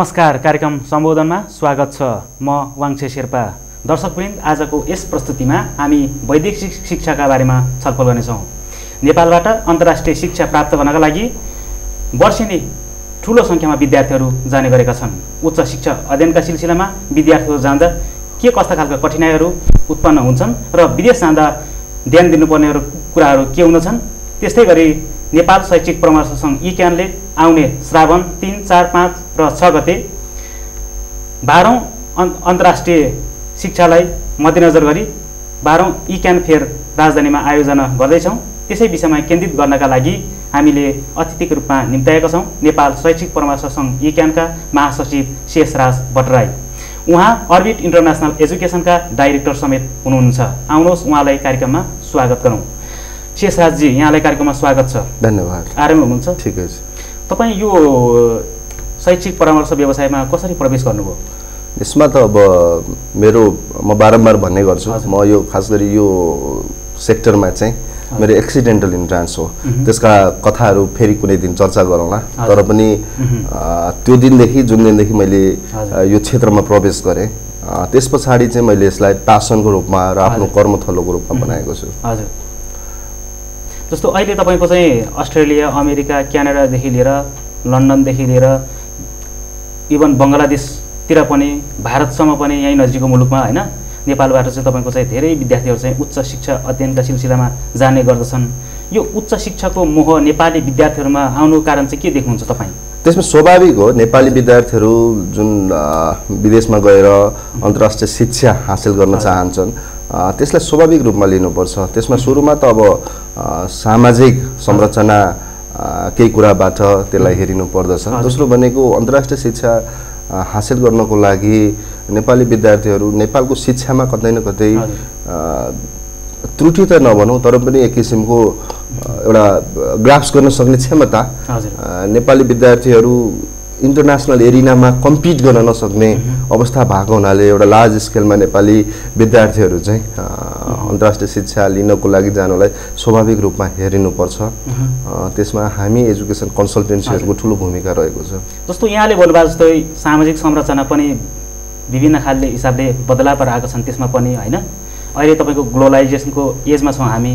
नमस्कार कार्यक्रम सम्बोधनमा स्वागत छ। म वाङछे शेर्पा। दर्शकवृन्द आजको यस प्रस्तुतिमा हामी वैदेशिक शिक्षाका बारेमा छलफल गर्नेछौँ। नेपालबाट अन्तर्राष्ट्रिय शिक्षा प्राप्त गर्नका लागि वर्षेनी ठुलो सङ्ख्यामा विद्यार्थीहरू जाने गरेका छन्। उच्च शिक्षा अध्ययनका सिलसिलामा विद्यार्थीहरू जाँदा के कस्ता खालका कठिनाइहरू उत्पन्न हुन्छन् र विदेश जाँदा ध्यान दिनुपर्नेहरू कुराहरू के हुनेछन् त्यस्तै गरी नेपाल शैक्षिक परामर्श सङ्घ ई क्यानले आउने श्रावण तिन चार पाँच र छ गते बाह्रौँ अन् अन्तर्राष्ट्रिय शिक्षालाई मध्यनजर गरी बाह्रौँ ई क्यान फेयर राजधानीमा आयोजना गर्दैछौँ। त्यसै विषयमा केन्द्रित गर्नका लागि हामीले अतिथिको रूपमा निम्ताएका छौँ। नेपाल शैक्षिक परामर्श सङ्घ ई क्यानका महासचिव शेषराज भट्टराई। उहाँ अर्बिट इन्टरनेसनल एजुकेसनका डाइरेक्टर समेत हुनुहुन्छ। आउनुहोस् उहाँलाई कार्यक्रममा स्वागत गरौँ। शेषराजजी यहाँलाई कार्यक्रममा स्वागत छ। धन्यवाद। आरामै हुनुहुन्छ? ठिकै छ। तपाईँ यो शैक्षिक परामर्श व्यवसायमा कसरी प्रवेश गर्नुभयो यसमा त अब मेरो म बारम्बार भन्ने गर्छु। म यो खास गरी यो सेक्टरमा चाहिँ मेरो एक्सिडेन्टल इन्ट्रान्स हो। त्यसका कथाहरू फेरि कुनै दिन चर्चा गरौँला। तर पनि त्यो दिनदेखि जुन दिनदेखि मैले यो क्षेत्रमा प्रवेश गरेँ त्यस पछाडि चाहिँ मैले यसलाई प्यासनको रूपमा र आफ्नो। कर्मथलोको रूपमा। बनाएको छु हजुर जस्तो अहिले तपाईँको चाहिँ अस्ट्रेलिया अमेरिका क्यानाडादेखि लिएर लन्डनदेखि लिएर इभन बङ्गलादेशतिर पनि भारतसम्म पनि यहीँ नजिकको मुलुकमा होइन नेपालबाट चाहिँ तपाईँको चाहिँ धेरै विद्यार्थीहरू चाहिँ उच्च शिक्षा अध्ययनका सिलसिलामा जाने गर्दछन्। यो उच्च शिक्षाको मोह नेपाली विद्यार्थीहरूमा आउनुको कारण चाहिँ के देख्नुहुन्छ तपाईँ? त्यसमा स्वाभाविक हो नेपाली विद्यार्थीहरू जुन विदेशमा गएर अन्तर्राष्ट्रिय शिक्षा हासिल गर्न। चाहन्छन् त्यसलाई स्वाभाविक रूपमा लिनुपर्छ। त्यसमा सुरुमा त अब सामाजिक संरचना केही कुराबाट त्यसलाई हेरिनु पर्दछ। दोस्रो भनेको अन्तर्राष्ट्रिय शिक्षा हासिल गर्नको लागि नेपाली विद्यार्थीहरू नेपालको शिक्षामा कतै न कतै त्रुटि त नभनौँ तर पनि एक किसिमको एउटा ग्राफ्स गर्न सक्ने क्षमता नेपाली विद्यार्थीहरू इन्टरनेसनल एरिनामा कम्पिट गर्न नसक्ने अवस्था भएको हुनाले एउटा लार्ज स्केलमा नेपाली विद्यार्थीहरू चाहिँ अन्तर्राष्ट्रिय शिक्षा लिनको लागि जानलाई स्वाभाविक रूपमा हेरिनुपर्छ। त्यसमा हामी एजुकेसन कन्सल्टेन्सीहरूको ठुलो भूमिका रहेको छ। जस्तो यहाँले भन्नुभएको जस्तै सामाजिक संरचना पनि विभिन्न खालले हिसाबले बदलावहरू आएको छन् त्यसमा पनि होइन। अहिले तपाईँको ग्लोबलाइजेसनको एजमा छौँ हामी।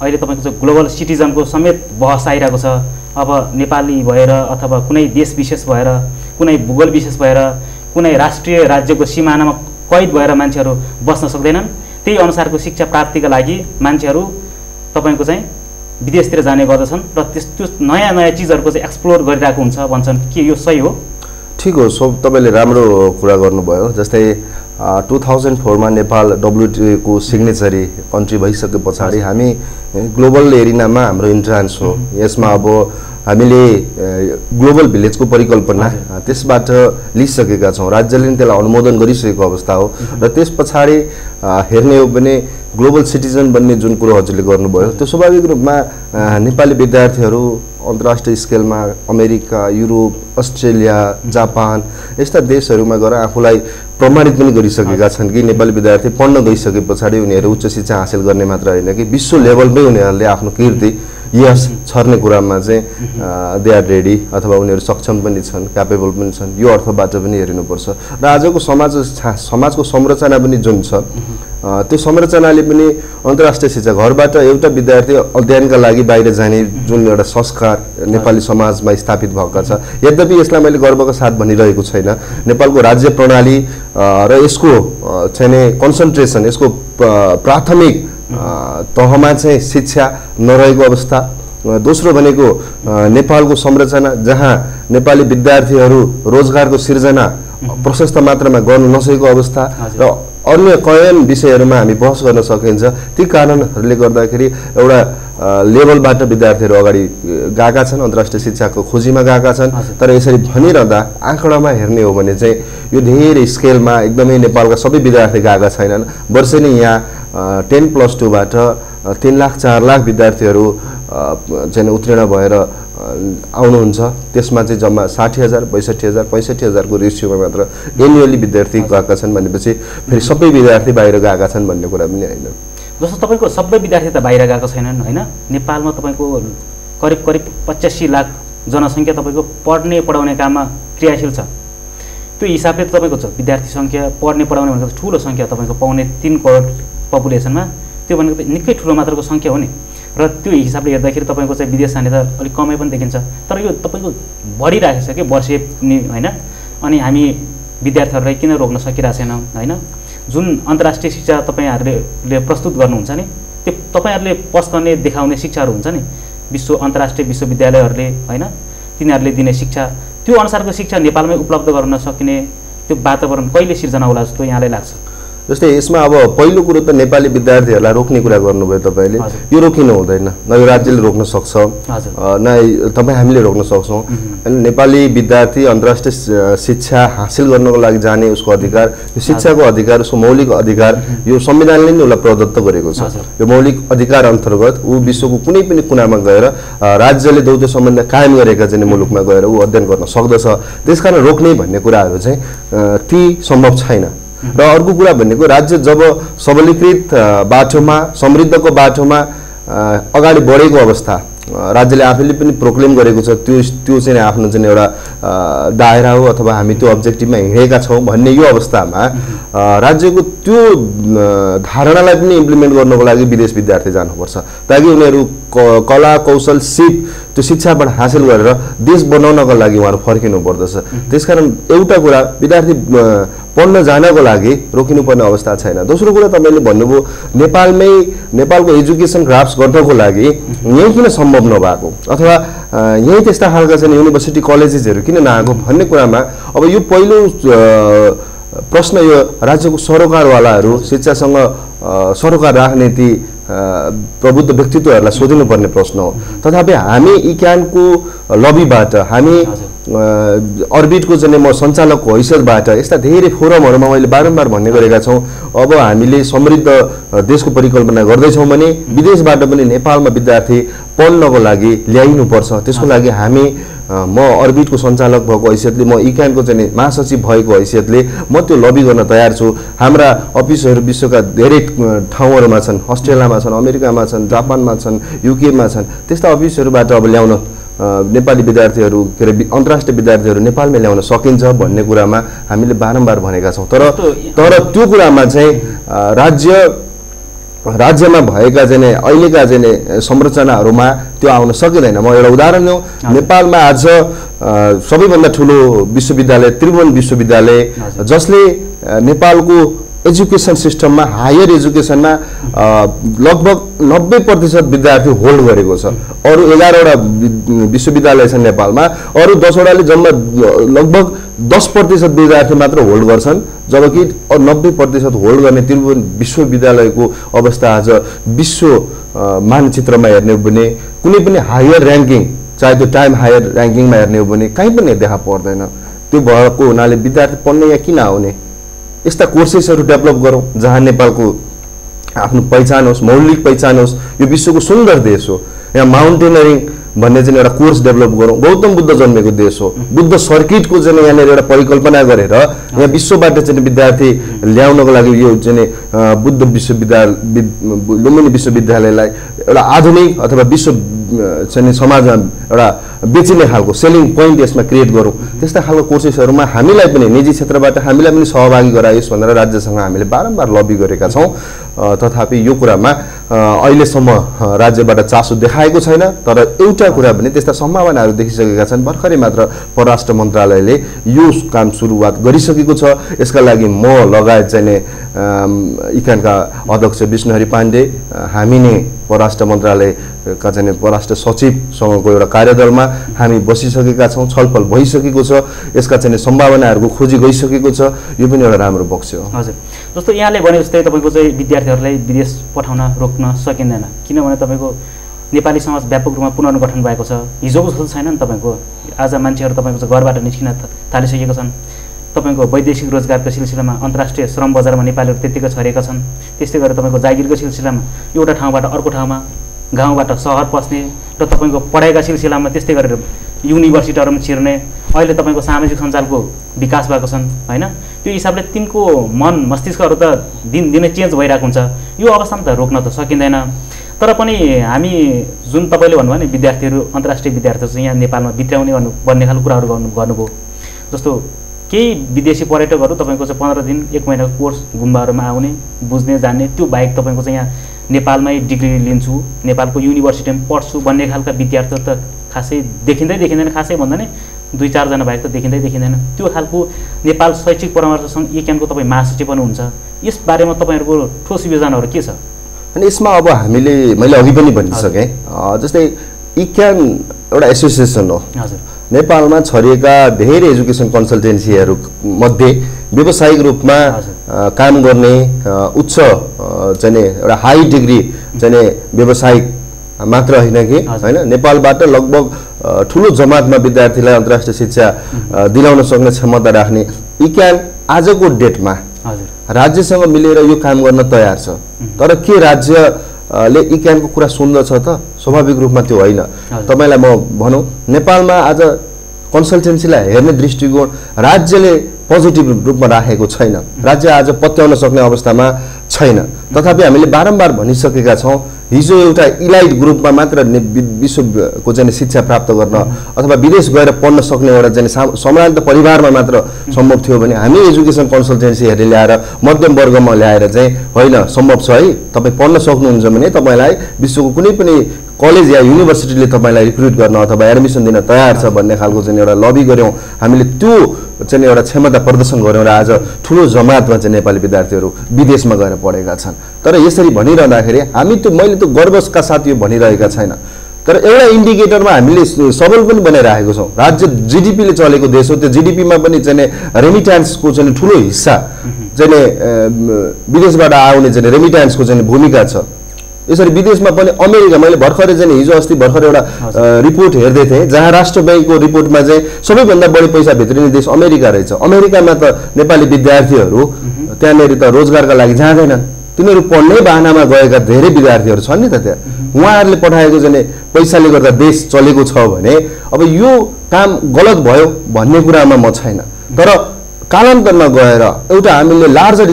अहिले तपाईँको चाहिँ ग्लोबल सिटिजनको समेत बहस आइरहेको छ। अब नेपाली भएर अथवा कुनै देश विशेष भएर कुनै भूगोल विशेष भएर कुनै राष्ट्रिय राज्यको सिमानामा कैद भएर मान्छेहरू बस्न सक्दैनन्। त्यही अनुसारको शिक्षा प्राप्तिका लागि मान्छेहरू तपाईँको चाहिँ विदेशतिर जाने गर्दछन् र त्यस्तो नयाँ नयाँ चिजहरूको चाहिँ एक्सप्लोर गरिरहेको हुन्छ भन्छन् के यो सही हो? ठिक हो सो तपाईँले राम्रो कुरा गर्नुभयो। जस्तै टु थाउजन्ड फोरमा नेपाल डब्लुटिओको सिग्नेचरी कन्ट्री भइसके पछाडि हामी ग्लोबल एरिनामा हाम्रो इन्ट्रान्स हो। यसमा अब हामीले ग्लोबल भिलेजको परिकल्पना। अ, त्यसबाट लिइसकेका छौँ। राज्यले पनि त्यसलाई अनुमोदन गरिसकेको अवस्था हो। र त्यस पछाडि हेर्ने हो भने ग्लोबल सिटिजन बन्ने जुन कुरो हजुरले गर्नुभयो त्यो स्वाभाविक रूपमा नेपाली विद्यार्थीहरू अन्तर्राष्ट्रिय स्केलमा अमेरिका युरोप अस्ट्रेलिया जापान यस्ता देशहरूमा गएर आफूलाई प्रमाणित पनि गरिसकेका छन् कि नेपाली विद्यार्थी पढ्न गइसके पछाडि उनीहरू उच्च शिक्षा हासिल गर्ने मात्र होइन कि विश्व लेभलमै उनीहरूले आफ्नो कीर्ति यस छर्ने कुरामा चाहिँ दे आर रेडी अथवा उनीहरू सक्षम पनि छन् क्यापेबल पनि छन्। यो अर्थबाट पनि हेरिनुपर्छ। र आजको समाज समाजको संरचना पनि जुन छ त्यो संरचनाले पनि अन्तर्राष्ट्रिय शिक्षा घरबाट एउटा विद्यार्थी अध्ययनका लागि बाहिर जाने जुन एउटा संस्कार नेपाली समाजमा स्थापित भएका छ यद्यपि यसलाई मैले गर्वका साथ भनिरहेको छैन। नेपालको राज्य प्रणाली र यसको चाहिँ कन्सन्ट्रेसन यसको प्राथमिक तहमा चाहिँ शिक्षा नरहेको अवस्था। दोस्रो भनेको नेपालको संरचना जहाँ नेपाली विद्यार्थीहरू रोजगारको सिर्जना प्रशस्त मात्रामा गर्नु नसकेको अवस्था। र अन्य कैयन विषयहरूमा हामी बहस गर्न सकिन्छ। ती कारणहरूले गर्दाखेरि एउटा लेभलबाट विद्यार्थीहरू अगाडि गएका छन् अन्तर्राष्ट्रिय शिक्षाको खोजीमा गएका छन्। तर यसरी भनिरहँदा आँकडामा हेर्ने हो भने चाहिँ यो धेरै स्केलमा एकदमै नेपालका सबै विद्यार्थी गएका छैनन्। वर्षै नै यहाँ टेन प्लस टूबाट तिन लाख चार लाख विद्यार्थीहरू चाहिँ उत्तीर्ण भएर आउनुहुन्छ। त्यसमा चाहिँ जम्मा साठी हजार बैसठी हजार पैँसठी हजारको रेसियोमा मात्र एनुअली विद्यार्थी गएका छन् भनेपछि फेरि सबै विद्यार्थी बाहिर गएका छन् भन्ने कुरा पनि होइन। जस्तो तपाईँको सबै विद्यार्थी त बाहिर गएको छैनन् होइन? नेपालमा तपाईँको करिब करिब पचासी लाख जनसङ्ख्या तपाईँको पढ्ने पढाउने काममा क्रियाशील छ। त्यो हिसाबले त तपाईँको छ विद्यार्थी सङ्ख्या पढ्ने पढाउने भनेको ठुलो सङ्ख्या तपाईँको पाउने तिन करोड पपुलेसनमा। त्यो भनेको त निकै ठुलो मात्राको सङ्ख्या हो नि। र त्यो हिसाबले हेर्दाखेरि तपाईँको चाहिँ विदेश जाने त अलिक कमै पनि देखिन्छ। तर यो तपाईँको बढिरहेको छ कि वर्षे नि होइन? अनि हामी विद्यार्थीहरूलाई किन रोक्न सकिरहेको छैनौँ होइन? जुन अन्तर्राष्ट्रिय शिक्षा तपाईँहरूले प्रस्तुत गर्नुहुन्छ नि त्यो तपाईँहरूले पस्कने देखाउने शिक्षाहरू हुन्छ नि विश्व अन्तर्राष्ट्रिय विश्वविद्यालयहरूले होइन? तिनीहरूले दिने शिक्षा त्यो अनुसारको शिक्षा नेपालमै उपलब्ध गराउन सकिने त्यो वातावरण कहिले सिर्जना होला जस्तो यहाँलाई लाग्छ? जस्तै यसमा अब पहिलो कुरो त नेपाली विद्यार्थीहरूलाई रोक्ने कुरा गर्नुभयो तपाईँले। यो रोकिनु हुँदैन। न यो राज्यले रोक्न सक्छ। न तपाईँ हामीले रोक्न सक्छौँ। होइन नेपाली विद्यार्थी अन्तर्राष्ट्रिय शिक्षा हासिल गर्नको लागि जाने उसको अधिकार यो शिक्षाको अधिकार उसको मौलिक अधिकार यो संविधानले नै उसलाई प्रदत्त गरेको छ। यो मौलिक अधिकार अन्तर्गत ऊ विश्वको कुनै पनि कुनामा गएर राज्यले दौत्य सम्बन्ध कायम गरेका चाहिँ मुलुकमा गएर ऊ अध्ययन गर्न सक्दछ। त्यसकारण रोक्ने भन्ने कुराहरू चाहिँ ती सम्भव छैन। र अर्को कुरा भनेको राज्य जब सबलीकृत बाटोमा समृद्धको बाटोमा अगाडि बढेको अवस्था राज्यले आफैले पनि प्रोक्लेम गरेको छ त्यो त्यो चाहिँ आफ्नो चाहिँ एउटा दायरा हो अथवा हामी त्यो अब्जेक्टिभमा हिँडेका छौँ भन्ने यो अवस्थामा राज्यको त्यो धारणालाई पनि इम्प्लिमेन्ट गर्नको लागि विदेश विद्यार्थी जानुपर्छ। ताकि उनीहरू कला कौशल सिप त्यो शिक्षाबाट हासिल गरेर देश बनाउनको लागि उहाँहरू फर्किनु पर्दछ। त्यसकारण एउटा कुरा विद्यार्थी पढ्न जानको लागि रोकिनुपर्ने अवस्था छैन। दोस्रो कुरा तपाईँले भन्नुभयो नेपालमै नेपालको एजुकेसन ग्राफ्स गर्नको लागि यहीँ किन सम्भव नभएको? अथवा यहीँ त्यस्ता खालका चाहिँ युनिभर्सिटी कलेजेसहरू किन नआएको भन्ने कुरामा अब यो पहिलो प्रश्न यो राज्यको सरोकारवालाहरू शिक्षासँग सरोकार राख्ने ती प्रबुद्ध व्यक्तित्वहरूलाई सोधिनुपर्ने प्रश्न हो। तथापि हामी इक्यानको लबीबाट हामी अर्बिटको चाहिँ म सञ्चालकको हैसियतबाट यस्ता धेरै फोरमहरूमा मैले बारम्बार भन्ने गरेका छौँ। अब हामीले समृद्ध देशको परिकल्पना गर्दैछौँ भने विदेशबाट पनि नेपालमा विद्यार्थी पढ्नको लागि ल्याइनुपर्छ। त्यसको लागि हामी म अर्बिटको सञ्चालक भएको हैसियतले म इक्यानको चाहिँ महासचिव भएको हैसियतले म त्यो लबी गर्न तयार छु। हाम्रा अफिसहरू विश्वका धेरै ठाउँहरूमा छन् अस्ट्रेलियामा छन् अमेरिकामा छन् जापानमा छन् युकेमा छन् त्यस्ता अफिसहरूबाट अब ल्याउन नेपाली विद्यार्थीहरू के अरे अन्तर्राष्ट्रिय विद्यार्थीहरू नेपालमै ल्याउन सकिन्छ भन्ने कुरामा हामीले बारम्बार भनेका छौँ। तर तर त्यो कुरामा चाहिँ राज्य राज्यमा भएका चाहिँ अहिलेका चाहिँ संरचनाहरूमा त्यो आउन सकिँदैन। म एउटा उदाहरण दिउँ। नेपालमा आज सबैभन्दा ठुलो विश्वविद्यालय त्रिभुवन विश्वविद्यालय। जसले नेपालको एजुकेसन सिस्टममा हायर एजुकेसनमा लगभग नब्बे प्रतिशत विद्यार्थी होल्ड गरेको छ। अरू एघारवटा विश्वविद्यालय छन् नेपालमा। अरू दसवटाले जम्मा लगभग दस प्रतिशत विद्यार्थी मात्र होल्ड गर्छन् जबकि नब्बे प्रतिशत होल्ड गर्ने त्रिभुवन विश्वविद्यालयको अवस्था आज विश्व मानचित्रमा हेर्ने हो भने कुनै पनि हायर ऱ्याङ्किङ चाहे त्यो टाइम हायर ऱ्याङ्किङमा हेर्ने हो भने कहीँ पनि देखा पर्दैन। त्यो भएको हुनाले विद्यार्थी पढ्न यहाँ किन आउने? यस्ता कोर्सेसहरू डेभलप गरौँ जहाँ नेपालको आफ्नो पहिचान होस् मौलिक पहिचान होस् यो विश्वको सुन्दर देश हो। यहाँ माउन्टेनरिङ भन्ने चाहिँ एउटा कोर्स डेभलप गरौँ। गौतम बुद्ध जन्मेको देश हो। बुद्ध सर्किटको चाहिँ यहाँनिर एउटा परिकल्पना गरेर यहाँ विश्वबाट चाहिँ विद्यार्थी ल्याउनको लागि यो चाहिँ बुद्ध विश्वविद्यालय लुम्बिनी विश्वविद्यालयलाई एउटा आधुनिक अथवा विश्व चाहिँ समाजमा एउटा बेचिने खालको सेलिङ पोइन्ट यसमा क्रिएट गरौँ। त्यस्ता खालको कोर्सेसहरूमा हामीलाई पनि निजी क्षेत्रबाट हामीलाई पनि सहभागी गराइयोस् भनेर राज्यसँग हामीले बारम्बार लबी गरेका छौँ। तथापि यो कुरामा अहिलेसम्म राज्यबाट चासो देखाएको छैन तर एउटा कुरा भने त्यस्ता सम्भावनाहरू देखिसकेका छन्। भर्खरै मात्र परराष्ट्र मन्त्रालयले यो काम सुरुवात गरिसकेको छ। यसका लागि म लगायत चाहिँ नि अम, इकानका अध्यक्ष विष्णुहरि पाण्डे हामी नै परराष्ट्र मन्त्रालयका चाहिँ परराष्ट्र सचिवसँगको एउटा कार्यदलमा हामी बसिसकेका छौँ छलफल भइसकेको छ यसका चाहिँ सम्भावनाहरूको खोजी गइसकेको छ यो पनि एउटा राम्रो पक्ष हो। हजुर। जस्तो यहाँले भने जस्तै तपाईँको चाहिँ विद्यार्थीहरूलाई विदेश पठाउन रोक्न सकिँदैन किनभने तपाईँको नेपाली समाज व्यापक रूपमा पुनर्गठन भएको छ। हिजोको जस्तो छैन नि तपाईँको। आज मान्छेहरू तपाईँको चाहिँ घरबाट निस्किन थालिसकेका छन्। तपाईँको वैदेशिक रोजगारको सिलसिलामा अन्तर्राष्ट्रिय श्रम बजारमा नेपालीहरू त्यत्तिकै छरेका छन्। त्यस्तै गरेर तपाईँको जागिरको सिलसिलामा एउटा ठाउँबाट अर्को ठाउँमा गाउँबाट सहर पस्ने र तपाईँको पढाइका सिलसिलामा त्यस्तै गरेर युनिभर्सिटीहरूमा छिर्ने अहिले तपाईँको सामाजिक सञ्जालको विकास भएको छन् होइन? त्यो हिसाबले तिनको मन मस्तिष्कहरू त दिन दिनै चेन्ज भइरहेको हुन्छ। यो अवस्थामा त रोक्न त सकिँदैन। तर पनि हामी जुन तपाईँले भन्नुभयो नि विद्यार्थीहरू अन्तर्राष्ट्रिय विद्यार्थीहरू चाहिँ यहाँ नेपालमा भित्राउने गर्नु भन्ने खालको कुराहरू गर्नु गर्नुभयो। जस्तो केही विदेशी पर्यटकहरू तपाईँको चाहिँ पन्ध्र दिन एक महिनाको कोर्स गुम्बाहरूमा आउने बुझ्ने जान्ने त्यो बाहेक तपाईँको चाहिँ यहाँ नेपालमै डिग्री लिन्छु नेपालको युनिभर्सिटीमा पढ्छु भन्ने खालका विद्यार्थीहरू त खासै देखिँदै देखिँदैन खासै भन्दा नि दुई चारजना बाहेक त देखिँदै देखिँदैन। त्यो खालको नेपाल शैक्षिक परामर्श सङ्घ इक्यानको तपाईँ महासचिव पनि हुन्छ। यसबारेमा तपाईँहरूको ठोस योजनाहरू के छ? अनि यसमा अब हामीले मैले अघि पनि भनिसकेँ जस्तै इक्यान एउटा एसोसिएसन हो। हजुर। नेपालमा छरिएका धेरै एजुकेसन कन्सल्टेन्सीहरू मध्ये व्यावसायिक रूपमा काम गर्ने उच्च चाहिँ एउटा हाई डिग्री चाहिँ व्यावसायिक मात्र होइन कि। होइन? नेपालबाट लगभग ठुलो जमातमा विद्यार्थीलाई अन्तर्राष्ट्रिय शिक्षा दिलाउन सक्ने क्षमता राख्ने इक्यान आजको डेटमा राज्यसँग मिलेर यो काम गर्न तयार छ। तर के राज्यले इक्यानको कुरा सुन्दछ त? स्वाभाविक रूपमा त्यो होइन। तपाईँलाई म भनौँ नेपालमा आज कन्सल्टेन्सीलाई हेर्ने दृष्टिकोण राज्यले पोजिटिभ रूपमा राखेको छैन। राज्य आज पत्याउन सक्ने अवस्थामा छैन। तथापि हामीले बारम्बार भनिसकेका छौँ हिजो एउटा इलाइट ग्रुपमा मात्र विश्वको चाहिँ शिक्षा प्राप्त गर्न अथवा विदेश गएर पढ्न सक्ने एउटा चाहिँ साम- सम्भ्रान्त परिवारमा मात्र सम्भव थियो भने हामी एजुकेसन कन्सल्टेन्सीहरू ल्याएर मध्यम वर्गमा ल्याएर चाहिँ होइन सम्भव छ है। तपाईँ पढ्न सक्नुहुन्छ भने तपाईँलाई विश्वको कुनै पनि कलेज या युनिभर्सिटीले तपाईँलाई रिक्रुट गर्न अथवा एडमिसन दिन तयार छ भन्ने खालको चाहिँ एउटा लबी गऱ्यौँ। हामीले त्यो चाहिँ एउटा क्षमता प्रदर्शन गऱ्यौँ र आज ठुलो जमातमा चाहिँ नेपाली विद्यार्थीहरू विदेशमा गएर पढेका छन्। तर यसरी भनिरहँदाखेरि हामी त्यो मैले त्यो गर्वका साथ यो भनिरहेका छैन। तर एउटा इन्डिकेटरमा हामीले सबल पनि बनाइरहेको छौँ। राज्य जिडिपीले चलेको देश हो त्यो जिडिपीमा पनि चाहिँ रेमिट्यान्सको चाहिँ ठुलो हिस्सा चाहिँ विदेशबाट आउने चाहिँ रेमिट्यान्सको चाहिँ भूमिका छ। यसरी विदेशमा पनि अमेरिका मैले भर्खरै चाहिँ हिजो अस्ति भर्खर एउटा रिपोर्ट हेर्दै थिएँ जहाँ राष्ट्र ब्याङ्कको रिपोर्टमा चाहिँ सबैभन्दा बढी पैसा भित्रिने देश अमेरिका रहेछ। अमेरिकामा त नेपाली विद्यार्थीहरू त्यहाँनिर त रोजगारका लागि जाँदैनन्। तिनीहरू पढ्नै बाहनामा गएका धेरै विद्यार्थीहरू छन् नि त त्यहाँ। उहाँहरूले पठाएको चाहिँ नि पैसाले गर्दा देश चलेको छ भने अब यो काम गलत भयो भन्ने कुरामा म छैन। तर कालान्तरमा गएर एउटा हामीले लार्जर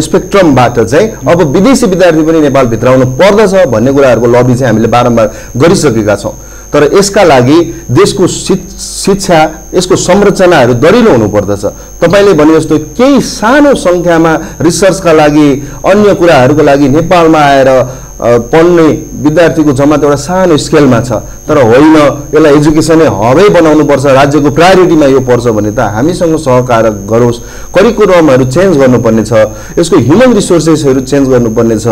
स्पेक्ट्रमबाट चाहिँ अब विदेशी विद्यार्थी पनि नेपाल भित्राउनु पर्दछ भन्ने कुराहरूको लबी चाहिँ हामीले बारम्बार गरिसकेका छौँ। तर यसका लागि देशको शिक- शिक्षा यसको संरचनाहरू दरिलो हुनुपर्दछ। तपाईँले भने जस्तो केही सानो सङ्ख्यामा रिसर्चका लागि अन्य कुराहरूको लागि नेपालमा आएर पढ्ने विद्यार्थीको जमात एउटा सानो स्केलमा छ तर होइन यसलाई एजुकेसनै हबै बनाउनुपर्छ राज्यको प्रायोरिटीमा यो पर्छ भने त हामीसँग सहकार गरोस्। करिकुलमहरू चेन्ज गर्नुपर्ने छ यसको ह्युमन रिसोर्सेसहरू चेन्ज गर्नुपर्ने छ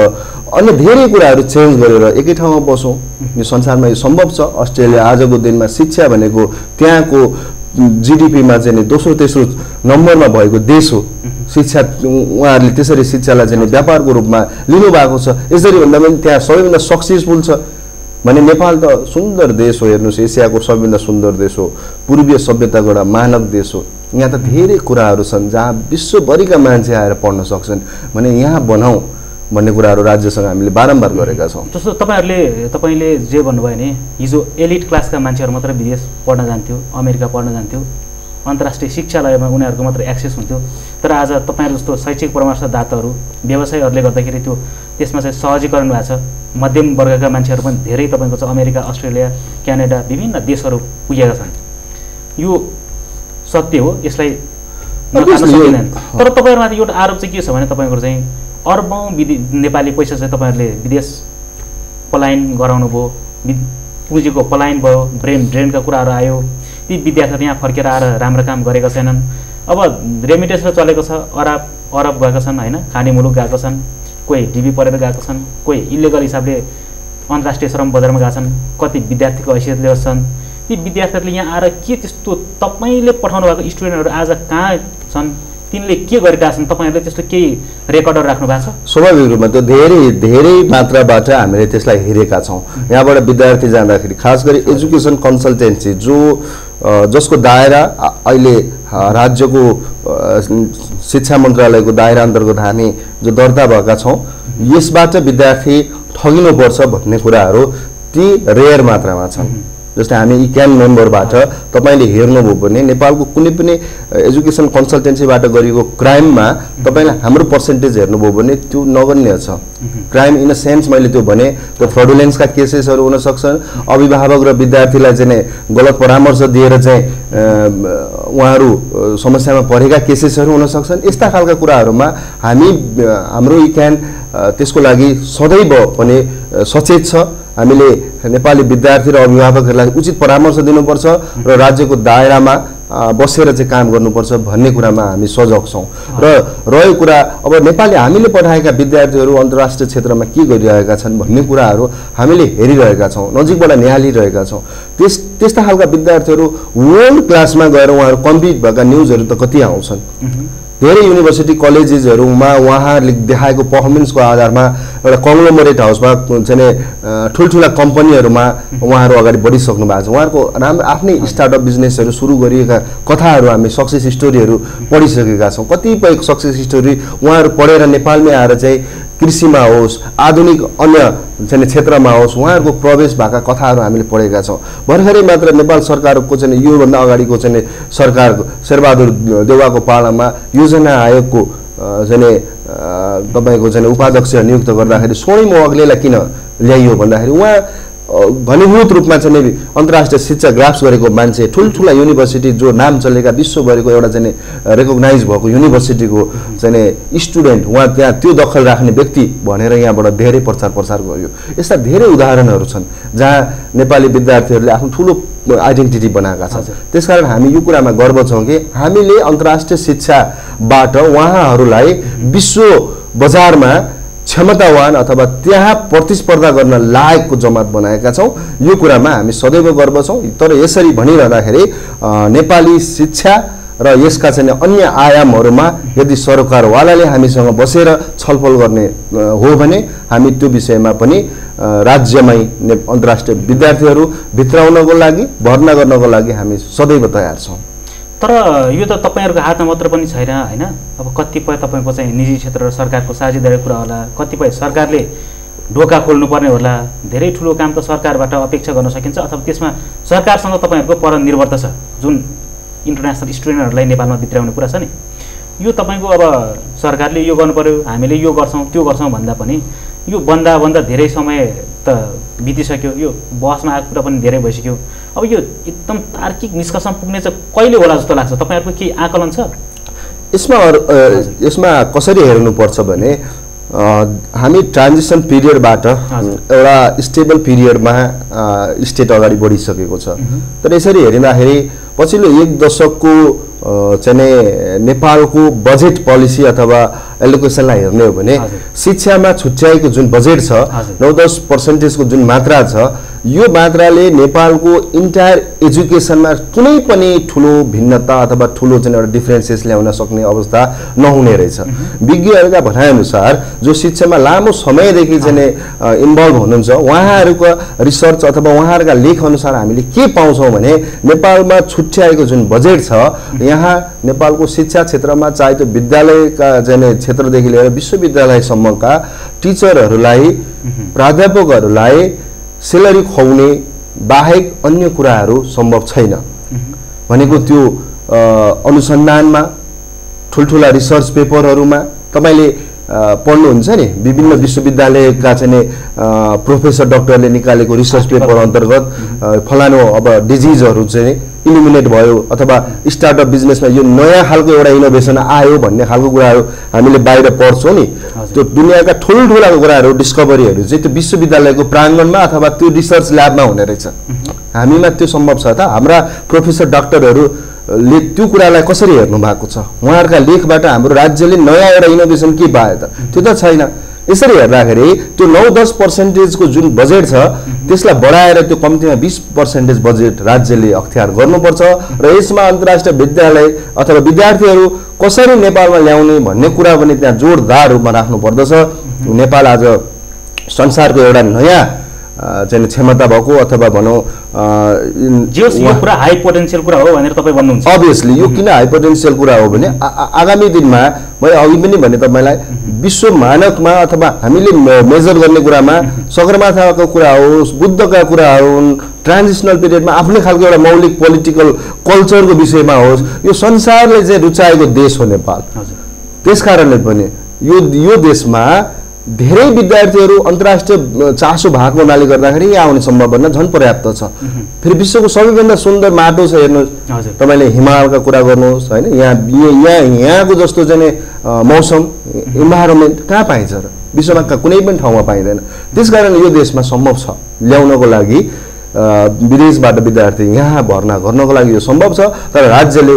अन्य धेरै कुराहरू चेन्ज गरेर एकै ठाउँमा बसौँ। यो संसारमा यो सम्भव छ। अस्ट्रेलिया आजको दिनमा शिक्षा भनेको त्यहाँको जिडिपीमा चाहिँ दोस्रो तेस्रो नम्बरमा भएको देश हो। शिक्षा उहाँहरूले त्यसरी शिक्षालाई चाहिँ व्यापारको रूपमा लिनुभएको छ। यसरी भन्दा पनि त्यहाँ सबैभन्दा सक्सेसफुल छ। भने नेपाल त सुन्दर देश हो। हेर्नुहोस् एसियाको सबैभन्दा सुन्दर देश हो। पूर्वीय सभ्यताको एउटा मानव देश हो। यहाँ त धेरै कुराहरू छन् जहाँ विश्वभरिका मान्छे आएर पढ्न सक्छन्। भने यहाँ बनाऊ भन्ने कुराहरू राज्यसँग हामीले बारम्बार गरेका छौँ। जस्तो तपाईँहरूले तपाईँले जे भन्नुभयो भने हिजो एलिट क्लासका मान्छेहरू मात्र विदेश पढ्न जान्थ्यो अमेरिका पढ्न जान्थ्यो अन्तर्राष्ट्रिय शिक्षालयमा उनीहरूको मात्र एक्सेस हुन्थ्यो। तर आज तपाईँहरू जस्तो शैक्षिक परामर्शदाताहरू व्यवसायहरूले गर्दाखेरि त्यो त्यसमा चाहिँ सहजीकरण भएको छ। मध्यम वर्गका मान्छेहरू पनि धेरै तपाईँको चाहिँ अमेरिका अस्ट्रेलिया क्यानाडा विभिन्न देशहरू पुगेका छन्। यो सत्य हो यसलाई तर तपाईँहरूमाथि एउटा आरोप चाहिँ के छ भने तपाईँहरूको चाहिँ अर्बौँ विदे नेपाली पैसा चाहिँ तपाईँहरूले विदेश पलायन गराउनु भयो पुँजीको पलायन भयो ब्रेन ड्रेनका कुराहरू आयो ती विद्यार्थीहरू यहाँ फर्केर आएर राम्रो काम गरेका छैनन्। अब रेमिटेन्समा चलेको छ अरब अरब गएका छन् होइन खाने मुलुक गएका छन् कोही डिबी पढेर गएका छन् कोही इलिगल हिसाबले अन्तर्राष्ट्रिय श्रम बजारमा गएका छन् कति विद्यार्थीको हैसियतले छन्। ती विद्यार्थीहरूले यहाँ आएर के त्यस्तो तपाईँले पठाउनु भएको स्टुडेन्टहरू आज कहाँ छन्? तिनले के गरिरहेका छन् तपाईँहरूले त्यस्तो केही रेकर्डहरू राख्नु भएको छ? स्वाभाविक रूपमा त्यो धेरै धेरै मात्राबाट हामीले त्यसलाई हेरेका छौँ। यहाँबाट विद्यार्थी जाँदाखेरि खास गरी एजुकेसन कन्सल्टेन्सी जो जसको दायरा अहिले राज्यको शिक्षा मन्त्रालयको दायरा अन्तर्गत हामी जो दर्ता भएका छौँ यसबाट विद्यार्थी ठगिनुपर्छ भन्ने कुराहरू ती रेयर मात्रामा छन्। जस्तै हामी इक्यान मेम्बरबाट तपाईँले हेर्नुभयो भने नेपालको कुनै पनि एजुकेसन कन्सल्टेन्सीबाट गरिएको क्राइममा तपाईँले हाम्रो पर्सेन्टेज हेर्नुभयो भने त्यो नगण्य छ। क्राइम इन अ सेन्स मैले त्यो भने त्यो फ्रडुलेन्सका केसेसहरू हुन सक्छन् अभिभावक र विद्यार्थीलाई चाहिँ गलत परामर्श दिएर चाहिँ उहाँहरू समस्यामा परेका केसेसहरू हुन सक्छन्। यस्ता खालका कुराहरूमा हामी हाम्रो इक्यान त्यसको लागि सदैव अ, सचेत छ। हामीले नेपाली विद्यार्थी र अभिभावकहरूलाई उचित परामर्श दिनुपर्छ र राज्यको दायरामा बसेर चाहिँ काम गर्नुपर्छ भन्ने कुरामा हामी सजग छौँ। र रह्यो कुरा अब नेपाली हामीले पठाएका विद्यार्थीहरू अन्तर्राष्ट्रिय क्षेत्रमा के गरिरहेका छन् भन्ने कुराहरू हामीले हेरिरहेका छौँ नजिकबाट निहालिरहेका छौँ। त्यस त्यस्ता खालका विद्यार्थीहरू वर्ल्ड क्लासमा गएर उहाँहरू कम्पिट भएका न्युजहरू त कति आउँछन्। धेरै युनिभर्सिटी कलेजेसहरूमा उहाँहरूले देखाएको पर्फर्मेन्सको आधारमा एउटा कङ्ग्लोमरेट हाउसमा चाहिँ ठुल्ठुला कम्पनीहरूमा उहाँहरू अगाडि बढिसक्नु भएको छ। उहाँहरूको राम्रो आफ्नै स्टार्टअप बिजनेसहरू सुरु गरिएका कथाहरू हामी सक्सेस स्टोरीहरू पढिसकेका छौँ। कतिपय सक्सेस स्टोरी उहाँहरू पढेर नेपालमै आएर चाहिँ कृषिमा होस् आधुनिक अन्य चाहिँ क्षेत्रमा होस् उहाँहरूको प्रवेश भएका कथाहरू हामीले पढेका छौँ। भर्खरै मात्र नेपाल सरकारको चाहिँ योभन्दा अगाडिको चाहिँ सरकारको शेरबहादुर देउवाको पालामा योजना आयोगको चाहिँ तपाईँको चाहिँ उपाध्यक्ष नियुक्त गर्दाखेरि सोही अग्लेलाई किन ल्याइयो भन्दाखेरि उहाँ घनीभूत रूपमा चाहिँ नि अन्तर्राष्ट्रिय शिक्षा ग्राफ्स गरेको मान्छे ठुल्ठुला युनिभर्सिटी जो नाम चलेका विश्वभरिको एउटा चाहिँ रेकगनाइज भएको युनिभर्सिटीको चाहिँ स्टुडेन्ट उहाँ त्यहाँ त्यो दखल राख्ने व्यक्ति भनेर यहाँबाट धेरै प्रचार प्रसार गरियो यस्ता धेरै उदाहरणहरू छन् जहाँ नेपाली विद्यार्थीहरूले आफ्नो ठुलो आइडेन्टिटी बनाएका छन्। त्यसकारण हामी यो कुरामा गर्व छौँ कि हामीले अन्तर्राष्ट्रिय शिक्षाबाट उहाँहरूलाई विश्व बजारमा क्षमतावान अथवा त्यहाँ प्रतिस्पर्धा गर्न लायकको जमात बनाएका छौँ। यो कुरामा हामी सदैव गर्व छौँ। तर यसरी भनिरहँदाखेरि नेपाली शिक्षा र यसका चाहिँ अन्य आयामहरूमा यदि सरकारवालाले हामीसँग बसेर छलफल गर्ने हो भने हामी त्यो विषयमा पनि राज्यमै ने- अन्तर्राष्ट्रिय विद्यार्थीहरू भित्राउनको लागि भर्ना गर्नको लागि हामी सदैव तयार छौँ। तर यो त तपाईँहरूको हातमा मात्र पनि छैन होइन? अब कतिपय तपाईँको चाहिँ निजी क्षेत्र र सरकारको साझेदारी कुरा होला कतिपय सरकारले ढोका खोल्नुपर्ने होला धेरै ठुलो काम त सरकारबाट अपेक्षा गर्न सकिन्छ अथवा त्यसमा सरकारसँग तपाईँहरूको पर निर्भरता छ जुन इन्टरनेसनल स्टुडेन्टहरूलाई नेपालमा भित्राउने कुरा छ नि। यो तपाईँको अब सरकारले यो गर्नु पऱ्यो हामीले यो गर्छौँ त्यो गर्छौँ भन्दा पनि यो बन्दा बन्दा धेरै समय त बितिसक्यो। यो बसमा आएको कुरा पनि धेरै भइसक्यो। अब यो एकदम तार्किक निष्कर्षमा पुग्ने चाहिँ कहिले होला जस्तो लाग्छ? तपाईँहरूको केही आकलन छ? यसमा यसमा कसरी हेर्नुपर्छ भने हामी ट्रान्जिसन पिरियडबाट। एउटा स्टेबल पिरियडमा स्टेट अगाडि बढिसकेको छ। तर यसरी हेरिँदाखेरि पछिल्लो एक दशकको चाहिँ नि नेपालको बजेट पोलिसी अथवा एलोकेसनलाई हेर्ने हो भने। शिक्षामा छुट्याएको जुन बजेट छ। नौ दस पर्सेन्टेजको जुन मात्रा छ यो मात्राले नेपालको इन्टायर एजुकेसनमा कुनै पनि ठुलो भिन्नता अथवा ठुलो चाहिँ एउटा डिफ्रेन्सेस ल्याउन सक्ने अवस्था नहुने रहेछ। विज्ञहरूका भनाइअनुसार जो शिक्षामा लामो समयदेखि चाहिँ इन्भल्भ हुनुहुन्छ उहाँहरूका रिसर्च अथवा उहाँहरूका लेखअनुसार हामीले के पाउँछौँ भने नेपालमा छुट्याएको जुन बजेट छ यहाँ नेपालको शिक्षा क्षेत्रमा चाहे त्यो विद्यालयका चाहिँ क्षेत्रदेखि लिएर विश्वविद्यालयसम्मका टिचरहरूलाई प्राध्यापकहरूलाई सेलरी खुवाउने बाहेक अन्य कुराहरू सम्भव छैन। भनेको त्यो अनुसन्धानमा ठुल्ठुला रिसर्च पेपरहरूमा तपाईँले पढ्नुहुन्छ नि? विभिन्न विश्वविद्यालयका चाहिँ प्रोफेसर डक्टरले निकालेको रिसर्च पेपर अन्तर्गत फलानु अब डिजिजहरू चाहिँ इलिमिनेट भयो अथवा स्टार्टअप बिजनेसमा यो नयाँ खालको एउटा इनोभेसन आयो भन्ने खालको कुराहरू हामीले बाहिर पढ्छौँ नि। त्यो दुनियाँका ठुल्ठुला कुराहरू डिस्कभरीहरू चाहिँ त्यो विश्वविद्यालयको प्राङ्गणमा अथवा त्यो रिसर्च ल्याबमा हुने रहेछ। हामीमा त्यो सम्भव छ त। हाम्रा प्रोफेसर डाक्टरहरूले त्यो कुरालाई कसरी हेर्नु भएको छ? उहाँहरूका लेखबाट हाम्रो राज्यले नयाँ एउटा इनोभेसन के पायो त? त्यो त छैन। यसरी हेर्दाखेरि त्यो नौ दस पर्सेन्टेजको जुन बजेट छ त्यसलाई बढाएर त्यो कम्तीमा बिस पर्सेन्टेज बजेट राज्यले अख्तियार गर्नुपर्छ र यसमा अन्तर्राष्ट्रिय विद्यालय अथवा विद्यार्थीहरू कसरी नेपालमा ल्याउने भन्ने कुरा पनि त्यहाँ जोरदार रूपमा राख्नु पर्दछ नेपाल आज संसारको एउटा नयाँ चाहिँ क्षमता भएको अथवा भनौँ कुरा हाई पोटेन्सियल कुरा हो भनेर तपाईँ भन्नुहुन्छ। अभियसली यो किन हाई पोटेन्सियल कुरा हो भने आगामी दिनमा मैले अघि पनि भने तपाईँलाई विश्व मानकमा अथवा हामीले मे- मेजर गर्ने कुरामा सगरमाथाको कुरा होस् बुद्धका कुरा हुन् ट्रान्जिसनल पिरियडमा आफ्नै खालको एउटा मौलिक पोलिटिकल कल्चरको विषयमा होस् यो संसारले चाहिँ रुचाएको देश हो नेपाल। त्यस कारणले पनि यो यो देशमा धेरै विद्यार्थीहरू अन्तर्राष्ट्रिय चासो भएको हुनाले गर्दाखेरि यहाँ आउने सम्भावना झन् पर्याप्त छ। फेरि विश्वको सबैभन्दा सुन्दर माटो छ हेर्नुहोस् तपाईँले हिमालका कुरा गर्नुहोस् होइन? यहाँ यहाँ यहाँ- यहाँको जस्तो चाहिँ मौसम इन्भाइरोमेन्ट कहाँ पाइन्छ र? विश्वमा कुनै पनि ठाउँमा पाइँदैन। त्यस कारण यो देशमा सम्भव छ। ल्याउनको लागि विदेशबाट विद्यार्थी यहाँ भर्ना गर्नको लागि यो सम्भव छ तर राज्यले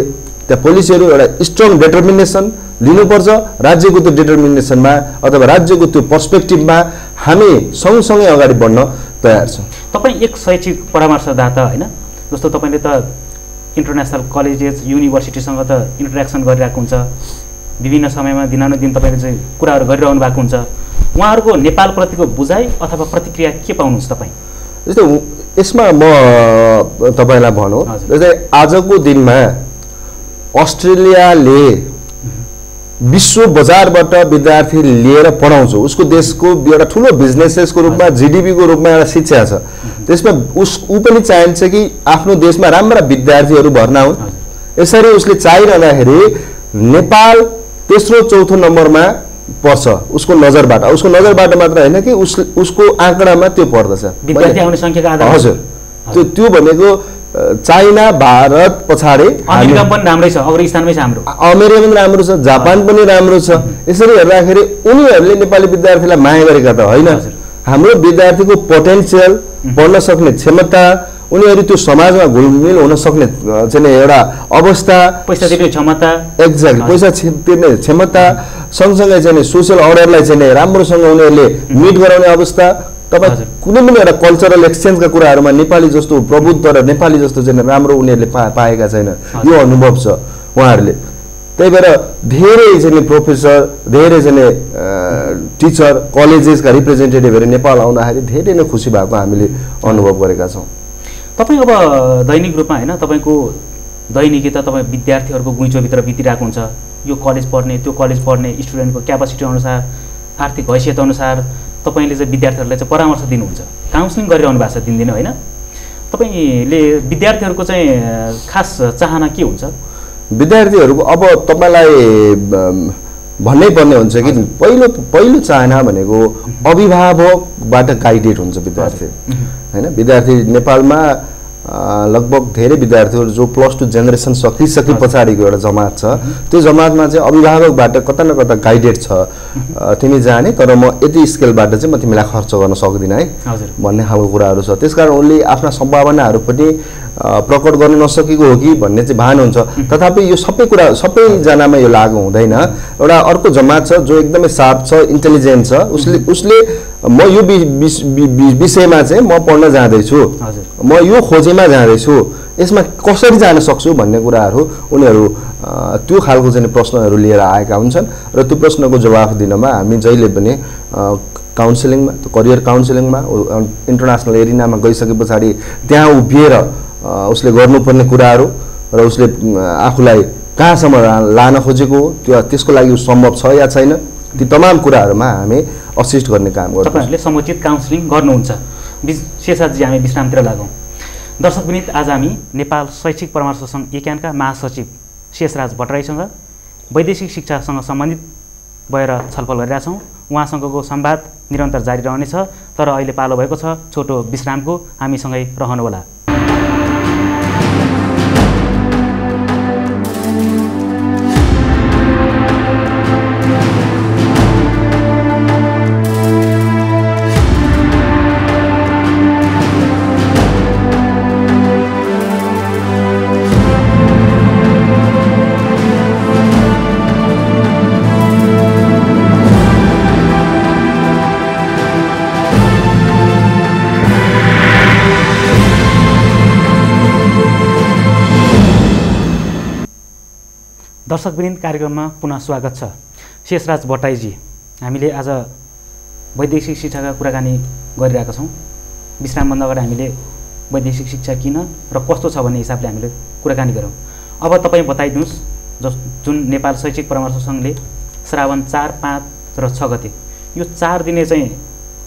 त्यहाँ पोलिसीहरू एउटा स्ट्रङ डिटर्मिनेसन लिनुपर्छ राज्यको त्यो डिटर्मिनेसनमा अथवा राज्यको त्यो पर्सपेक्टिभमा हामी सँगसँगै अगाडि बढ्न तयार छौँ तपाईँ एक शैक्षिक परामर्शदाता होइन जस्तो तपाईँले त इन्टरनेसनल कलेजेस युनिभर्सिटीसँग त इन्टरेक्सन गरिरहेको हुन्छ विभिन्न समयमा दिनानुदिन तपाईँले चाहिँ कुराहरू गरिरहनु भएको हुन्छ उहाँहरूको नेपालप्रतिको बुझाइ अथवा प्रतिक्रिया के पाउनुहुन्छ तपाईँ जस्तै यसमा म तपाईँलाई भनौँ। जस्तै आजको दिनमा अस्ट्रेलियाले विश्व बजारबाट विद्यार्थी लिएर पढाउँछ। उसको देशको एउटा ठुलो बिजनेसेसको रूपमा जिडिपीको रूपमा एउटा शिक्षा छ। त्यसमा उस ऊ पनि चाहन्छ कि आफ्नो देशमा राम्रा विद्यार्थीहरू भर्ना हुन्। यसरी उसले चाहिरहँदाखेरि नेपाल तेस्रो चौथो नम्बरमा पर्छ उसको नजरबाट। उसको नजरबाट मात्र होइन कि उस उसको आँकडामा त्यो पर्दछ। हजुर। त्यो त्यो भनेको चाइना भारत पछाडि अमेरिका पनि राम्रै छ छ हाम्रो। अमेरिका पनि राम्रो छ जापान पनि राम्रो छ। यसरी हेर्दाखेरि उनीहरूले नेपाली विद्यार्थीलाई माया गरेका त होइन। हाम्रो विद्यार्थीको पोटेन्सियल पढ्न सक्ने क्षमता उनीहरू त्यो समाजमा घुलमिल हुन सक्ने चाहिँ एउटा अवस्था। पैसा तिर्ने क्षमता। एक्ज्याक्ट। पैसा तिर्ने क्षमता। सँगसँगै चाहिँ सोसियल अर्डरलाई चाहिँ राम्रोसँग उनीहरूले मिट गराउने अवस्था। तपाईँ। कुनै पनि एउटा कल्चरल एक्सचेन्जका कुराहरूमा नेपाली जस्तो प्रभुत्व र नेपाली जस्तो चाहिँ राम्रो उनीहरूले पा पाएका छैन। यो अनुभव छ उहाँहरूले। त्यही भएर धेरै चाहिँ प्रोफेसर धेरै चाहिँ टिचर कलेजेसका रिप्रेजेन्टेटिभहरू नेपाल आउँदाखेरि धेरै नै खुसी भएको हामीले अनुभव गरेका छौँ। तपाईँ अब दैनिक रूपमा होइन तपाईँको दैनिकी त तपाईँ विद्यार्थीहरूको घुइँचोभित्र बितिरहेको हुन्छ। यो कलेज पढ्ने त्यो कलेज पढ्ने स्टुडेन्टको क्यापासिटी अनुसार आर्थिक हैसियत अनुसार तपाईँले चाहिँ विद्यार्थीहरूलाई चाहिँ परामर्श दिनुहुन्छ। काउन्सिलिङ गरिरहनु भएको छ दिनदिनै होइन? तपाईँले विद्यार्थीहरूको चाहिँ खास चाहना के हुन्छ? विद्यार्थीहरूको अब तपाईँलाई भन्नै पर्ने हुन्छ कि पहिलो पहिलो चाहना भनेको अभिभावकबाट गाइडेड हुन्छ विद्यार्थी। होइन? विद्यार्थी नेपालमा लगभग धेरै विद्यार्थीहरू जो प्लस टू जेनेरेसन सकिसके पछाडिको एउटा जमात छ त्यो जमातमा चाहिँ अभिभावकबाट कता न कता गाइडेड छ। तिमी जाने तर म यति स्केलबाट चाहिँ म तिमीलाई खर्च गर्न सक्दिनँ है भन्ने खालको कुराहरू छ। त्यसकारण उसले आफ्ना सम्भावनाहरू पनि प्रकट गर्न नसकेको हो कि भन्ने चाहिँ भान हुन्छ। तथापि यो सबै कुरा सबैजनामा यो लागु हुँदैन। एउटा अर्को जमात छ जो एकदमै सार्प छ इन्टेलिजेन्ट छ। उसले उसले म यो विषयमा चाहिँ म पढ्न जाँदैछु। म यो खोजीमा जाँदैछु यसमा कसरी जान सक्छु भन्ने कुराहरू उनीहरू त्यो खालको चाहिँ प्रश्नहरू लिएर आएका हुन्छन् र त्यो प्रश्नको जवाफ दिनमा हामी जहिले पनि काउन्सिलिङमा त्यो करियर काउन्सिलिङमा इन्टरनेसनल एरिनामा गइसके पछाडि त्यहाँ उभिएर उसले गर्नुपर्ने कुराहरू र उसले आफूलाई कहाँसम्म लान खोजेको हो त्यो त्यसको लागि सम्भव छ या छैन ती तमाम कुराहरूमा हामी असिस्ट गर्ने काम गर्छौँ। तपाईँहरूले समुचित काउन्सिलिङ गर्नुहुन्छ। विश शेषाजी हामी विश्रामतिर लागौँ। दर्शक विनित आज हामी नेपाल शैक्षिक परामर्श सङ्घ एक्यानका महासचिव शेषराज भट्टराईसँग वैदेशिक शिक्षासँग सम्बन्धित भएर छलफल गरिरहेछौँ उहाँसँगको संवाद निरन्तर जारी रहनेछ तर अहिले पालो भएको छ छोटो विश्रामको। हामीसँगै रहनुहोला। दर्शकवृन्द कार्यक्रममा पुनः स्वागत छ। शेषराज भट्टराईजी हामीले आज वैदेशिक शिक्षाका कुराकानी गरिरहेका छौँ। विश्रामभन्दा अगाडि हामीले वैदेशिक शिक्षा किन र कस्तो छ भन्ने हिसाबले हामीले कुराकानी गरौँ अब तपाईँ बताइदिनुहोस् जस जुन नेपाल शैक्षिक परामर्श सङ्घले श्रावण चार पाँच र छ गते यो चार दिने चाहिँ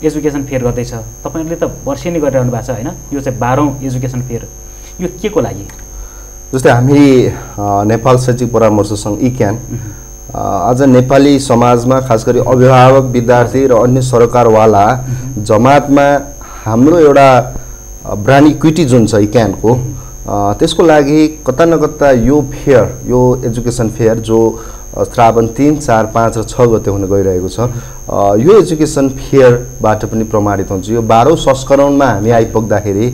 एजुकेसन फेयर गर्दैछ। तपाईँहरूले त वर्षेनी गरिरहनु भएको छ होइन? यो चाहिँ बाह्रौँ एजुकेसन फेयर। यो के को लागि? जस्तै हामी नेपाल शैक्षिक परामर्श सङ्घ इक्यान आज नेपाली समाजमा खास गरी अभिभावक विद्यार्थी र अन्य सरकारवाला जमातमा हाम्रो एउटा ब्रान्ड इक्विटी जुन छ इक्यानको त्यसको लागि कता न कता यो फेयर यो एजुकेसन फेयर जो श्रावण तिन चार पाँच र छ गते हुन गइरहेको छ। यो एजुकेसन फेयरबाट पनि प्रमाणित हुन्छ। यो बाह्रौँ संस्करणमा हामी आइपुग्दाखेरि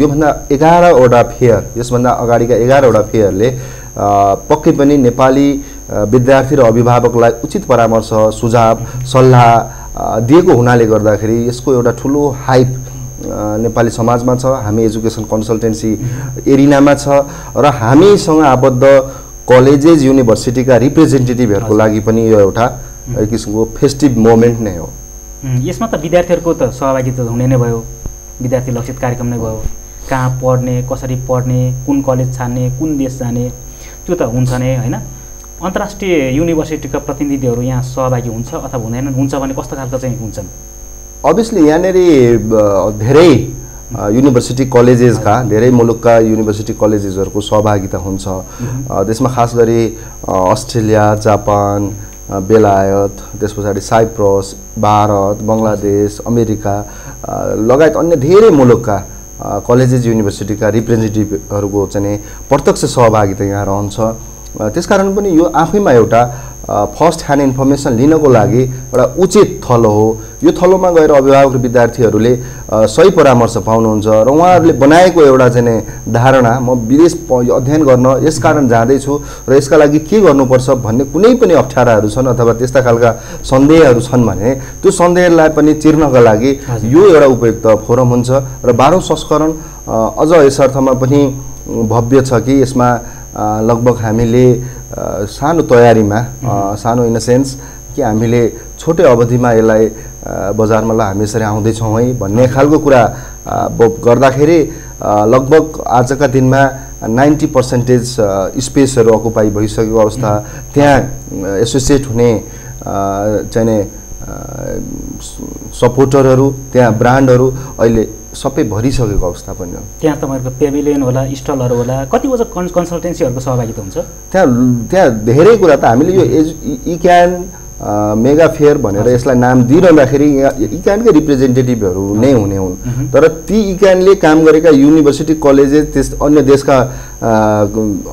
योभन्दा एघारवटा फेयर यसभन्दा अगाडिका एघारवटा फेयरले पक्कै पनि नेपाली विद्यार्थी र अभिभावकलाई उचित परामर्श सुझाव सल्लाह दिएको हुनाले गर्दाखेरि यसको एउटा ठुलो हाइप नेपाली समाजमा छ। हामी एजुकेसन कन्सल्टेन्सी एरिनामा छ र हामीसँग आबद्ध कलेजेस युनिभर्सिटीका रिप्रेजेन्टेटिभहरूको लागि पनि यो एउटा एक किसिमको फेस्टिभ मोमेन्ट नै हो। यसमा त विद्यार्थीहरूको त सहभागिता हुने नै भयो। विद्यार्थी लक्षित कार्यक्रम नै भयो। कहाँ पढ्ने कसरी पढ्ने कुन कलेज छान्ने कुन देश जाने त्यो त हुन्छ नै होइन? अन्तर्राष्ट्रिय युनिभर्सिटीका प्रतिनिधिहरू यहाँ सहभागी हुन्छ अथवा हुँदैनन्? हुन्छ भने कस्तो खालको चाहिँ हुन्छन्? अभियसली यहाँनिर धेरै युनिभर्सिटी कलेजेसका धेरै मुलुकका युनिभर्सिटी कलेजेसहरूको सहभागिता हुन्छ। त्यसमा खास गरी अस्ट्रेलिया जापान बेलायत त्यस पछाडि साइप्रस भारत बङ्गलादेश अमेरिका लगायत अन्य धेरै मुलुकका कलेजेस युनिभर्सिटीका रिप्रेजेन्टेटिभहरूको चाहिँ प्रत्यक्ष सहभागिता यहाँ रहन्छ। त्यसकारण पनि यो आफैमा एउटा फर्स्ट ह्यान्ड इन्फर्मेसन लिनको लागि एउटा उचित थलो हो यो थलोमा गएर अभिभावक र विद्यार्थीहरूले सही परामर्श पाउनुहुन्छ र उहाँहरूले बनाएको एउटा चाहिँ धारणा म विदेश अध्ययन गर्न यसकारण जाँदैछु र यसका लागि के गर्नुपर्छ भन्ने कुनै पनि अप्ठ्याराहरू छन् अथवा त्यस्ता खालका सन्देहहरू छन् भने त्यो सन्देहलाई पनि चिर्नका लागि। यो एउटा उपयुक्त फोरम हुन्छ र बाह्रौँ संस्करण अझ यस अर्थमा पनि भव्य छ कि यसमा लगभग हामीले सानो तयारीमा सानो इन द सेन्स कि हामीले छोटै अवधिमा यसलाई बजारमा ल हामी यसरी आउँदैछौँ है भन्ने खालको कुरा गर्दाखेरि लगभग आजका दिनमा नाइन्टी पर्सेन्टेज स्पेसहरू अकुपाई भइसकेको अवस्था त्यहाँ एसोसिएट हुने अ, चाहिँ नि सपोर्टरहरू त्यहाँ ब्रान्डहरू अहिले सबै भरिसकेको अवस्था पनि हो। त्यहाँ तपाईँहरूको पेभिलियन होला स्टलहरू होला कति बजे कन् कन्सल्टेन्सीहरूको सहभागिता हुन्छ? त्यहाँ त्यहाँ धेरै कुरा त हामीले यो एज इ क्यान मेगा फेयर भनेर यसलाई नाम दिइरहँदाखेरि यहाँ इक्यानकै रिप्रेजेन्टेटिभहरू नै हुने हुन्। तर ती इक्यानले काम गरेका युनिभर्सिटी कलेजेस त्यस अन्य देशका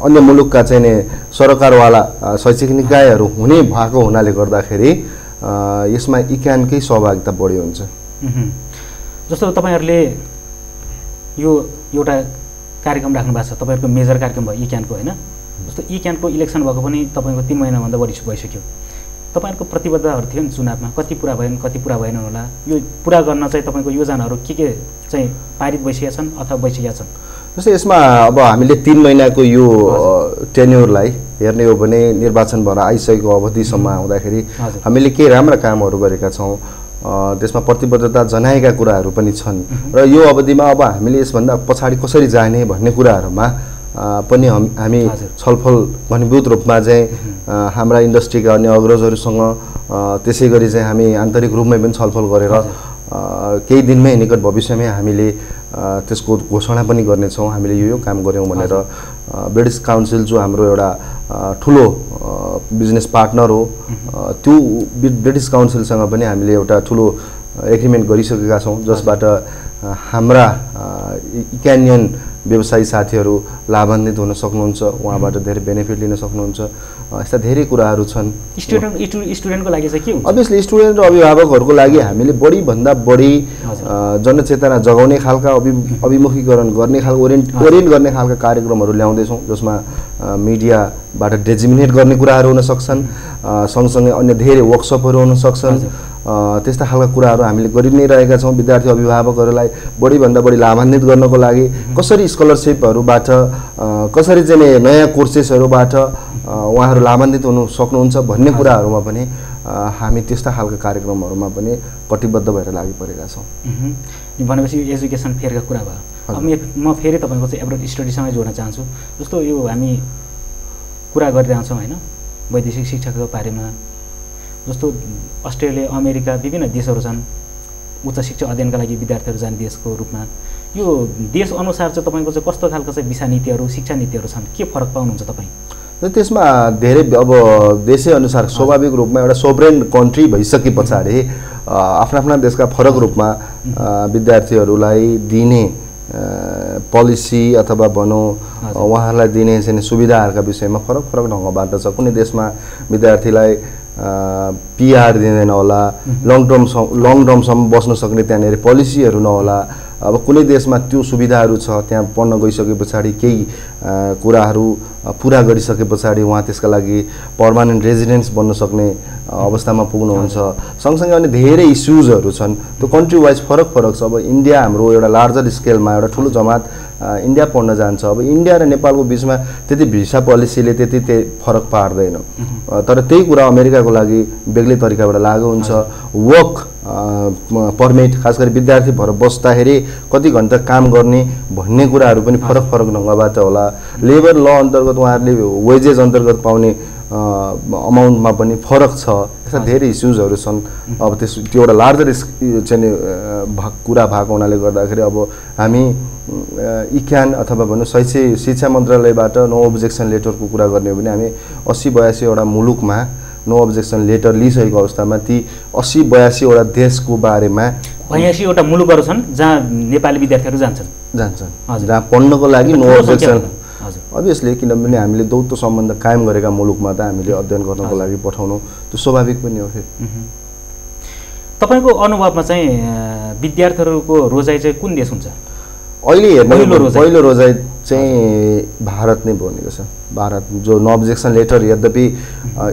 अन्य मुलुकका चाहिँ नि सरकारवाला शैक्षिक निकायहरू हुने भएको हुनाले गर्दाखेरि यसमा इक्यानकै सहभागिता बढी हुन्छ। जस्तो तपाईँहरूले यो एउटा कार्यक्रम राख्नु भएको छ तपाईँहरूको मेजर कार्यक्रम भयो ई क्यानको होइन? जस्तो ई क्यानको इलेक्सन भएको पनि तपाईँको तिन महिनाभन्दा बढी भइसक्यो। तपाईँहरूको प्रतिबद्धताहरू थियो नि चुनावमा? कति पुरा भएन कति पुरा भएन होला? यो पुरा गर्न चाहिँ तपाईँको योजनाहरू के के चाहिँ पारित भइसकेका छन् अथवा भइसकेका छन्? जस्तै यसमा अब हामीले तिन महिनाको यो टेन्युरलाई हेर्ने हो भने निर्वाचन भएर आइसकेको अवधिसम्म आउँदाखेरि। हामीले केही राम्रा कामहरू गरेका छौँ। त्यसमा प्रतिबद्धता जनाएका कुराहरू पनि छन्। र यो अवधिमा अब हामीले यसभन्दा पछाडि कसरी जाने भन्ने कुराहरूमा पनि हम-। छलफल घनीभूत रूपमा चाहिँ हाम्रा इन्डस्ट्रीका अन्य अग्रजहरूसँग त्यसै गरी चाहिँ हामी आन्तरिक रूपमै पनि छलफल गरेर केही दिनमै निकट भविष्यमै हामीले त्यसको घोषणा पनि गर्नेछौँ। हामीले यो यो काम गऱ्यौँ भनेर ब्रिटिस काउन्सिल जो हाम्रो एउटा ठुलो बिजनेस पार्टनर हो। त्यो ब्रिटिस काउन्सिलसँग पनि हामीले एउटा ठुलो एग्रिमेन्ट गरिसकेका छौँ जसबाट हाम्रा इक्यानियन व्यवसायी साथीहरू लाभान्वित हुन सक्नुहुन्छ उहाँबाट धेरै बेनिफिट लिन सक्नुहुन्छ यस्ता धेरै कुराहरू छन्। स्टुडेन्ट स्टु- स्टुडेन्टको लागि चाहिँ के अभियसली स्टुडेन्ट र अभिभावकहरूको लागि हामीले बढीभन्दा बढी जनचेतना जगाउने खालका अभि अभिमुखीकरण गर्ने खालको ओरिएन्ट। ओरिएन्ट गर्ने खालका कार्यक्रमहरू ल्याउँदैछौँ जसमा मिडियाबाट डेजिमिनेट गर्ने कुराहरू हुन सक्छन् सँगसँगै अन्य धेरै वर्कसपहरू हुन सक्छन् त्यस्ता खालका कुराहरू हामीले गरि नै रहेका छौँ। विद्यार्थी अभिभावकहरूलाई बढीभन्दा बढी लाभान्वित गर्नको लागि कसरी स्कलरसिपहरूबाट कसरी चाहिँ नयाँ कोर्सेसहरूबाट उहाँहरू लाभान्वित हुनु सक्नुहुन्छ भन्ने कुराहरूमा पनि हामी त्यस्ता खालका कार्यक्रमहरूमा पनि कटिबद्ध भएर लागि परेका छौँ। भनेपछि एजुकेसन फेयरका कुरा भयो। अब हजुर। मे- म फेरि तपाईँको चाहिँ एब्रोड स्टडीसँगै जोड्न चाहन्छु। जस्तो यो हामी कुरा गरिरहन्छौँ होइन? वैदेशिक शिक्षाको बारेमा जस्तो अस्ट्रेलिया अमेरिका विभिन्न देशहरू छन् उच्च शिक्षा अध्ययनका लागि विद्यार्थीहरू जाने देशको रूपमा। यो देश अनुसार चाहिँ तपाईँको चाहिँ कस्तो खालको चाहिँ भिसा नीतिहरू शिक्षा नीतिहरू छन्? के फरक पाउनुहुन्छ तपाईँ? र त्यसमा धेरै अब देशै अनुसार स्वाभाविक रूपमा एउटा सोभरेन कन्ट्री भइसके पछाडि आफ्ना आफ्ना देशका फरक रूपमा विद्यार्थीहरूलाई दिने पोलिसी अथवा भनौँ। उहाँहरूलाई दिने चाहिँ सुविधाहरूका विषयमा फरक फरक ढङ्गबाट छ। कुनै देशमा विद्यार्थीलाई पिआर दिँदैन होला। लङ टर्मसम्म लङ टर्मसम्म बस्न सक्ने त्यहाँनिर पोलिसीहरू नहोला। अब कुनै देशमा त्यो सुविधाहरू छ त्यहाँ पढ्न गइसके पछाडि केही कुराहरू पुरा गरिसके पछाडि उहाँ त्यसका लागि पर्मानेन्ट रेजिडेन्स बन्न सक्ने अवस्थामा पुग्नुहुन्छ। सँगसँगै अनि धेरै इस्युजहरू छन्। त्यो कन्ट्री वाइज फरक फरक छ। अब इन्डिया हाम्रो एउटा लार्जर स्केलमा एउटा ठुलो जमात इन्डिया पढ्न जान्छ। अब इन्डिया र नेपालको बिचमा त्यति भिसा पोलिसीले त्यति त्यही फरक पार्दैन। तर त्यही कुरा अमेरिकाको लागि बेग्लै तरिकाबाट लागु हुन्छ। वर्क पर्मिट खास गरी विद्यार्थी भएर बस्दाखेरि कति घन्टा काम गर्ने भन्ने कुराहरू पनि फरक फरक ढङ्गबाट होला। लेबर ल अन्तर्गत उहाँहरूले वेजेस अन्तर्गत पाउने अमाउन्टमा पनि फरक छ। यस्ता धेरै इस्युजहरू छन्। अब त्यस त्यो एउटा लार्जर चाहिँ भा कुरा भएको हुनाले गर्दाखेरि अब हामी इक्यान अथवा भनौँ शैक्षिक शिक्षा मन्त्रालयबाट नो अब्जेक्सन लेटरको कुरा गर्ने हो भने हामी अस्सी बयासीवटा मुलुकमा नो अब्जेक्सन लेटर लिइसकेको अवस्थामा ती अस्सी बयासीवटा देशको बारेमा बयासीवटा मुलुकहरू छन् जहाँ नेपाली विद्यार्थीहरू जान्छन्। जान्छन्। जहाँ पढ्नको लागि नो अब्जेक्सन अभियसली किनभने हामीले दौत्य सम्बन्ध कायम गरेका मुलुकमा त हामीले अध्ययन गर्नको लागि पठाउनु त्यो स्वाभाविक पनि हो फेरि। तपाईँको अनुभवमा चाहिँ विद्यार्थीहरूको रोजाइ चाहिँ कुन देश हुन्छ? अहिले हेर्नु पहिलो रोजाइ। चाहिँ भारत नै बनेको छ। भारत जो नो अब्जेक्सन लेटर यद्यपि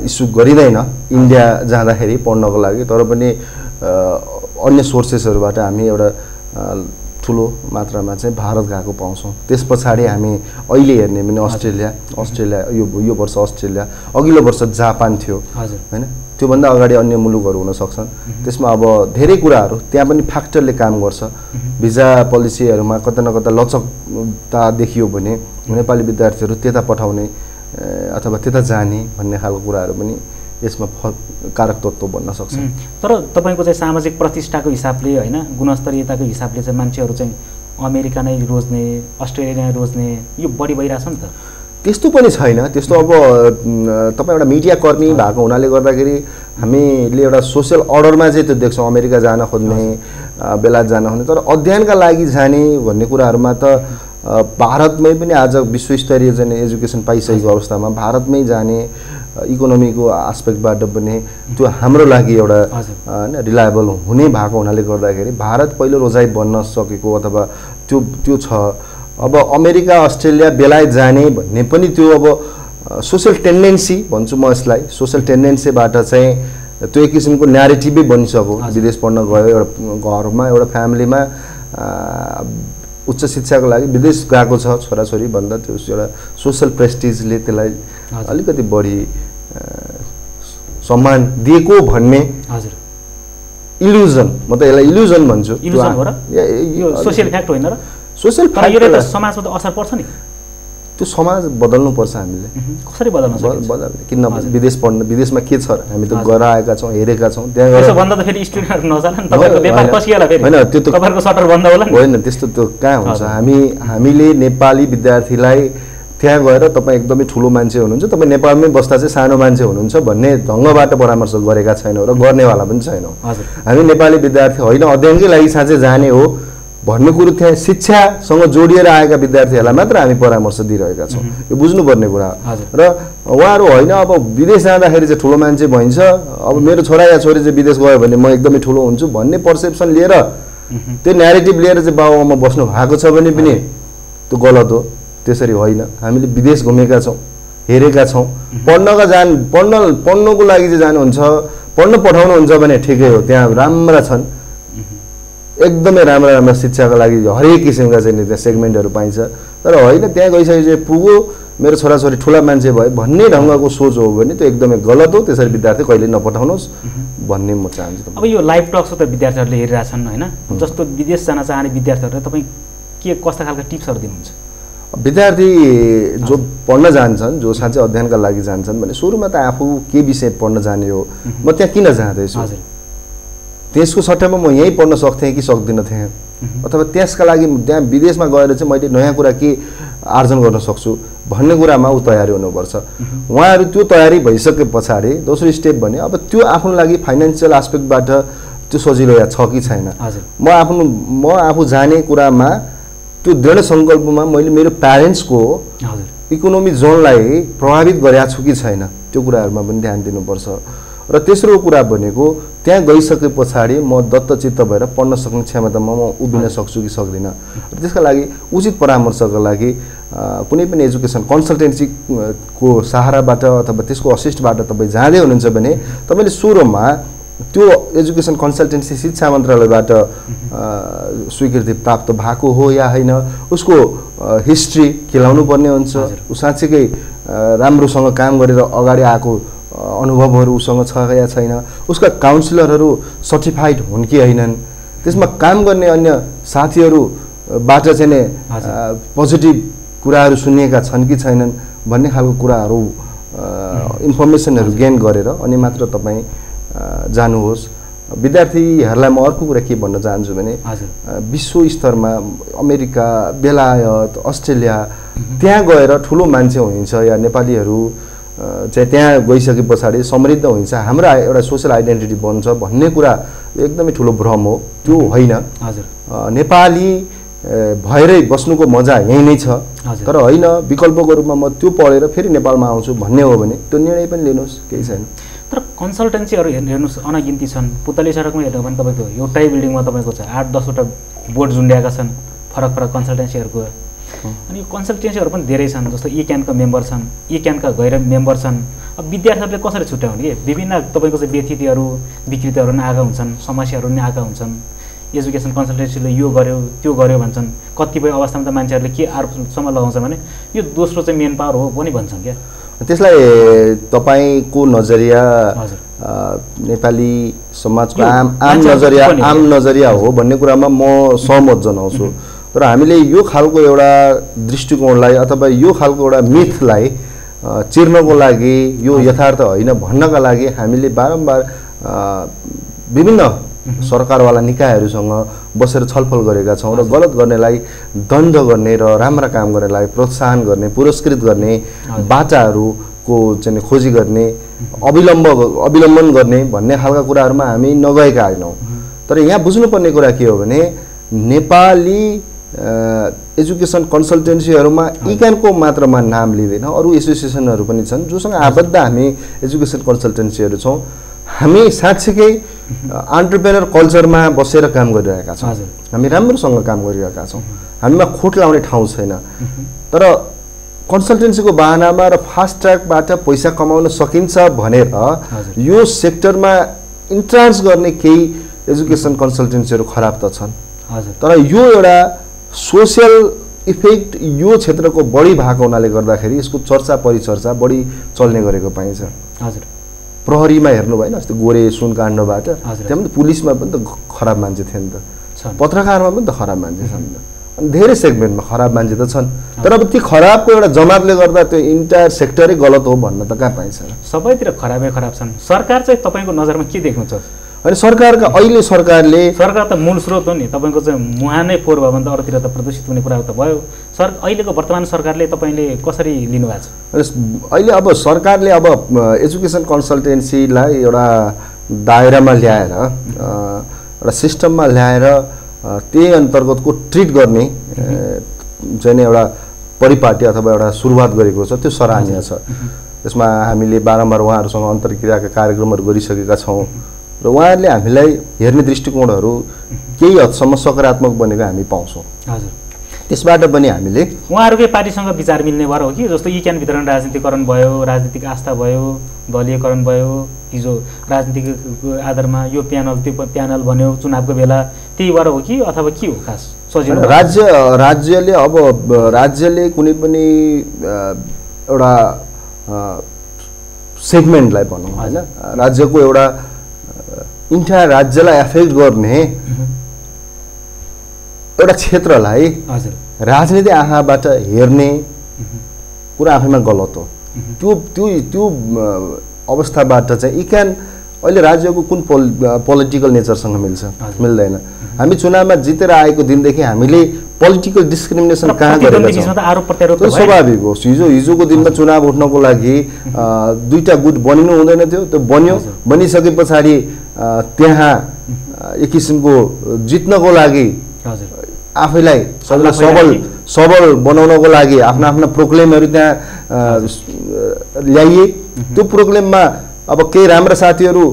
इस्यु गरिँदैन इन्डिया जाँदाखेरि पढ्नको लागि तर पनि अन्य सोर्सेसहरूबाट हामी एउटा ठुलो मात्रामा चाहिँ भारत गएको पाउँछौँ। त्यस पछाडि हामी अहिले हेर्ने भने अस्ट्रेलिया अस्ट्रेलिया यो यो वर्ष अस्ट्रेलिया अघिल्लो वर्ष जापान थियो। हजुर। होइन? त्योभन्दा अगाडि अन्य मुलुकहरू हुन सक्छन्। त्यसमा अब धेरै कुराहरू त्यहाँ पनि फ्याक्टरले काम गर्छ। भिजा पोलिसीहरूमा कता न कता लचकता देखियो भने नेपाली विद्यार्थीहरू त्यता पठाउने अथवा त्यता जाने भन्ने खालको कुराहरू पनि यसमा फ कारक तत्त्व बन्न सक्छ। तर तपाईँको चाहिँ सामाजिक प्रतिष्ठाको हिसाबले होइन गुणस्तरीयताको हिसाबले चाहिँ मान्छेहरू चाहिँ अमेरिका नै रोज्ने अस्ट्रेलिया नै रोज्ने यो बढी भइरहेछ नि त। त्यस्तो पनि छैन। त्यस्तो अब तपाईँ एउटा मिडिया कर्मी भएको हुनाले गर्दाखेरि हामीले एउटा सोसियल अर्डरमा चाहिँ त्यो देख्छौँ अमेरिका जान खोज्ने बेलायत जान खोज्ने। तर अध्ययनका लागि जाने भन्ने कुराहरूमा त भारतमै पनि आज विश्वस्तरीय चाहिँ एजुकेसन पाइसकेको अवस्थामा भारतमै जाने इकोनोमीको आस्पेक्टबाट पनि त्यो हाम्रो लागि एउटा होइन रिलायबल हुने भएको हुनाले गर्दाखेरि भारत पहिलो रोजाइ बन्न सकेको अथवा त्यो त्यो छ। अब अमेरिका अस्ट्रेलिया बेलायत जाने भन्ने पनि त्यो अब सोसियल टेन्डेन्सी भन्छु म यसलाई। सोसियल टेन्डेन्सीबाट चाहिँ त्यो एक किसिमको न्यारेटिभै बनिसक्यो। विदेश पढ्न गयो एउटा घरमा एउटा फ्यामिलीमा उच्च शिक्षाको लागि विदेश गएको छ छोराछोरी भन्दा त्यो एउटा सोसियल प्रेस्टिजले त्यसलाई। अलिकति बढी सम्मान दिएको भन्ने हजुर। इल्युजन म त यसलाई इल्युजन भन्छु। सोसियल फ्याक्ट होइन र? सोसियल त फ्याक्टरलाई- समाजमा त असर पर्छ नि। त्यो समाज बदल्नुपर्छ हामीले। कसरी बदल्न बदल्ने। किन। विदेश पढ्न विदेशमा के छ? र हामी त। गएर आएका छौँ हेरेका छौँ त्यहाँ भन्दा त फेरि स्टुडेन्टहरू नजाला नि तपाईँको होइन, व्यापार होइन। कसिएला फेरि। होइन, त्यो त- तपाईँहरूको सटर बन्द होला होइन त्यस्तो त्यो कहाँ हुन्छ। हामी हामीले नेपाली विद्यार्थीलाई त्यहाँ गएर तपाईँ एकदमै ठुलो मान्छे हुनुहुन्छ तपाईँ नेपालमै बस्दा चाहिँ सानो मान्छे हुनुहुन्छ भन्ने ढङ्गबाट परामर्श गरेका छैनौँ र गर्नेवाला पनि छैनौँ। हामी नेपाली विद्यार्थी होइन अध्ययनकै लागि साँच्चै जाने हो। भन्ने कुरो त्यहाँ शिक्षासँग जोडिएर आएका विद्यार्थीहरूलाई मात्र हामी परामर्श दिइरहेका छौँ। यो बुझ्नुपर्ने कुरा हो। र उहाँहरू होइन अब विदेश जाँदाखेरि चाहिँ ठुलो मान्छे भइन्छ। अब मेरो छोरा या छोरी चाहिँ विदेश गयो भने म एकदमै ठुलो हुन्छु भन्ने पर्सेप्सन लिएर त्यो न्यारेटिभ लिएर चाहिँ बाबुआमा बस्नु भएको छ भने पनि त्यो गलत हो। त्यसरी होइन। हामीले विदेश घुमेका छौँ हेरेका छौँ। पढ्नका जान पढ्न पढ्नको लागि चाहिँ जानुहुन्छ पढ्न पठाउनुहुन्छ भने ठिकै हो। त्यहाँ राम्रा छन्। एकदमै राम्रा राम्रा शिक्षाको लागि हरेक किसिमका चाहिँ त्यहाँ सेगमेन्टहरू पाइन्छ। तर होइन त्यहाँ गइसकेपछि पुग्यो मेरो छोराछोरी ठुला मान्छे भयो भन्ने ढङ्गको सोच हो भने त्यो एकदमै गलत हो त्यसरी विद्यार्थी कहिले नपठाउनुहोस् भन्ने म चाहन्छु अब यो लाइभ टक त विद्यार्थीहरूले हेरिरहेछन् होइन? जस्तो विदेश जान चाहने विद्यार्थीहरूलाई तपाईँ के कस्ता खालका टिप्सहरू दिनुहुन्छ? विद्यार्थी जो पढ्न जान्छन् जो साँच्चै अध्ययनका लागि जान्छन् भने सुरुमा त आफू के विषय पढ्न जाने हो। म त्यहाँ किन जाँदैछु? हजुर। त्यसको सट्टामा म यहीँ पढ्न सक्थेँ कि सक्दिनँ थिएँ अथवा त्यसका लागि त्यहाँ विदेशमा गएर चाहिँ मैले नयाँ कुरा के आर्जन गर्न सक्छु भन्ने कुरामा ऊ तयारी हुनुपर्छ। उहाँहरू त्यो तयारी भइसके पछाडि दोस्रो स्टेप भने अब त्यो आफ्नो लागि फाइनेन्सियल आस्पेक्टबाट त्यो सजिलो या छ कि छैन। म आफ्नो म आफू जाने कुरामा त्यो दृढ सङ्कल्पमा मैले मेरो प्यारेन्ट्सको इकोनोमी जोनलाई प्रभावित गरेका छु कि छैन त्यो कुराहरूमा पनि ध्यान दिनुपर्छ। र तेस्रो कुरा भनेको त्यहाँ गइसके पछाडि म दत्तचित्त भएर पढ्न सक्ने क्षमतामा म उभिन सक्छु कि सक्दिनँ र त्यसका लागि उचित परामर्शका लागि कुनै पनि एजुकेसन कन्सल्टेन्सीको सहाराबाट अथवा त्यसको असिस्टबाट तपाईँ जाँदै हुनुहुन्छ भने तपाईँले सुरुमा त्यो एजुकेसन कन्सल्टेन्सी शिक्षा मन्त्रालयबाट स्वीकृति प्राप्त भएको हो या होइन उसको हिस्ट्री खेलाउनु पर्ने हुन्छ। ऊ साँच्चीकै राम्रोसँग काम गरेर अगाडि आएको अनुभवहरू उसँग छ या छैन। उसका काउन्सिलरहरू सर्टिफाइड हुन् कि होइनन्। त्यसमा काम गर्ने अन्य साथीहरूबाट चाहिँ नै पोजिटिभ कुराहरू सुनिएका छन् कि छैनन् भन्ने खालको कुराहरू इन्फर्मेसनहरू गेन गरेर अनि मात्र तपाईँ जानुहोस्। विद्यार्थीहरूलाई म अर्को कुरा के भन्न चाहन्छु भने विश्व स्तरमा अमेरिका बेलायत अस्ट्रेलिया त्यहाँ गएर ठुलो मान्छे हुन्छ या नेपालीहरू चाहिँ त्यहाँ गइसके पछाडि समृद्ध हुन्छ। हाम्रो एउटा सोसियल आइडेन्टिटी बन्छ भन्ने कुरा एकदमै ठुलो भ्रम हो। त्यो होइन। हजुर। नेपाली भएरै बस्नुको मजा यहीँ नै छ। तर होइन विकल्पको रूपमा म त्यो पढेर फेरि नेपालमा आउँछु भन्ने हो भने त्यो निर्णय पनि लिनुहोस् केही छैन। तर कन्सल्टेन्सीहरू हेर्नु हेर्नुहोस् अनगिन्ती छन्। पुतली सडकमा हेर्नु भने तपाईँको एउटै बिल्डिङमा तपाईँको छ आठ दसवटा बोर्ड झुन्ड्याएका छन्। फरक फरक कन्सल्टेन्सीहरूको अनि यो कन्सल्टेन्सीहरू पनि धेरै छन् जस्तो ई क्यानका मेम्बर छन् ई क्यानका गैर मेम्बर छन्। अब विद्यार्थीहरूले कसरी छुट्याउने कि? विभिन्न तपाईँको चाहिँ व्यथितिहरू विकृतिहरू पनि आएका हुन्छन् समस्याहरू पनि आएका हुन्छन्। एजुकेसन कन्सल्टेन्सीले यो गर्यो त्यो गर्यो भन्छन्। कतिपय अवस्थामा त मान्छेहरूले के आरोपसम्म लगाउँछ भने यो दोस्रो चाहिँ मेन पावर हो पनि भन्छन् क्या। त्यसलाई तपाईँको नजरिया नेपाली समाजको आम आम नजरिया आम। नजरिया हो भन्ने कुरामा म सहमत जनाउँछु। तर हामीले यो खालको एउटा दृष्टिकोणलाई अथवा यो खालको एउटा मिथलाई चिर्नको लागि यो यथार्थ होइन भन्नका लागि हामीले बारम्बार विभिन्न सरकारवाला निकायहरूसँग बसेर छलफल गरेका छौँ र गलत गर्नेलाई दण्ड गर्ने र राम्रा काम गर्नेलाई प्रोत्साहन गर्ने पुरस्कृत गर्ने। बाटाहरूको चाहिँ खोजी गर्ने अविलम्ब अविलम्बन गर्ने भन्ने खालका कुराहरूमा हामी नगएका होइनौँ। तर यहाँ बुझ्नुपर्ने कुरा के हो भने नेपाली एजुकेसन कन्सल्टेन्सीहरूमा इकानको मात्रमा नाम लिँदैन अरू एसोसिएसनहरू पनि छन् जोसँग आबद्ध हामी एजुकेसन कन्सल्टेन्सीहरू छौँ। हामी साँच्चीकै अन्टरप्रेनर कल्चरमा बसेर काम गरिरहेका छौँ। हामी राम्रोसँग काम गरिरहेका छौँ। हामीमा खोट लाउने ठाउँ छैन। तर कन्सल्टेन्सीको बाहनामा र फास्ट ट्र्याकबाट पैसा कमाउन सकिन्छ भनेर। यो सेक्टरमा इन्ट्रान्स गर्ने केही एजुकेसन कन्सल्टेन्सीहरू खराब त छन्। हजुर। तर यो एउटा सोसियल इफेक्ट यो क्षेत्रको बढी भएको हुनाले गर्दाखेरि यसको चर्चा परिचर्चा बढी चल्ने गरेको पाइन्छ। हजुर। प्रहरीमा हेर्नु भएन अस्ति गोरे सुनकाण्डबाट हजुर। त्यहाँ पनि पुलिसमा पनि त खराब मान्छे थिए नि त। पत्रकारमा पनि त खराब मान्छे छन् नि त। अनि धेरै सेगमेन्टमा खराब मान्छे त छन्। तर अब ती खराबको एउटा जमातले गर्दा त्यो इन्टायर सेक्टरै गलत हो भन्न त कहाँ पाइन्छ? सबैतिर खराबै खराब छन्। सरकार चाहिँ तपाईँको नजरमा के देख्नुहुन्छ अनि सरकारका अहिले सरकारले सरकार त मूल स्रोत हो नि। तपाईँको चाहिँ मुहानै फोहोर भयो भने त अरूतिर त प्रदूषित हुने कुरा त भयो। सर अहिलेको वर्तमान सरकारले तपाईँले कसरी लिनुभएको छ? अहिले अब सरकारले अब एजुकेसन कन्सल्टेन्सीलाई एउटा दायरामा ल्याएर एउटा सिस्टममा ल्याएर त्यही अन्तर्गतको ट्रिट गर्ने चाहिँ नि एउटा परिपाटी अथवा एउटा सुरुवात गरेको छ त्यो सराहनीय छ। त्यसमा हामीले बारम्बार उहाँहरूसँग अन्तर्क्रियाका कार्यक्रमहरू गरिसकेका छौँ। र उहाँहरूले हामीलाई हेर्ने दृष्टिकोणहरू केही हदसम्म सकारात्मक बनेको हामी पाउँछौँ। हजुर। त्यसबाट पनि हामीले उहाँहरूकै पार्टीसँग विचार मिल्ने भएर हो कि? जस्तो यी क्यान वितरण राजनीतिकरण भयो राजनीतिक आस्था भयो दलीयकरण भयो हिजो राजनीतिक आधारमा यो प्यानल त्यो प्यानल भन्यो चुनावको बेला त्यही भएर हो कि? अथवा के हो खास? सजिलो राज्य राज्यले अब राज्यले कुनै पनि एउटा सेगमेन्टलाई भनौँ होइन? राज्यको एउटा इन्टायर राज्यलाई एफेक्ट गर्ने एउटा क्षेत्रलाई राजनीति आँखाबाट हेर्ने कुरा आफैमा गलत हो। त्यो त्यो त्यो अवस्थाबाट चाहिँ इक्यान अहिले राज्यको कुन पोल पोलिटिकल नेचरसँग मिल्छ। मिल्दैन। हामी चुनावमा जितेर आएको दिनदेखि हामीले पोलिटिकल डिस्क्रिमिनेसन कहाँ गरेका छौँ? त्यो। स्वाभाविक हो। हिजो हिजोको दिनमा चुनाव उठ्नको लागि अ, दुईटा गुट बनिनु हुँदैन थियो। त्यो बन्यो। बनिसके पछाडि त्यहाँ एक किसिमको जित्नको लागि आफैलाई सबैलाई सबल सबल बनाउनको लागि आफ्ना आफ्ना प्रोक्लेमहरू त्यहाँ ल्याइए। त्यो प्रोक्लेममा अब केही राम्रा साथीहरू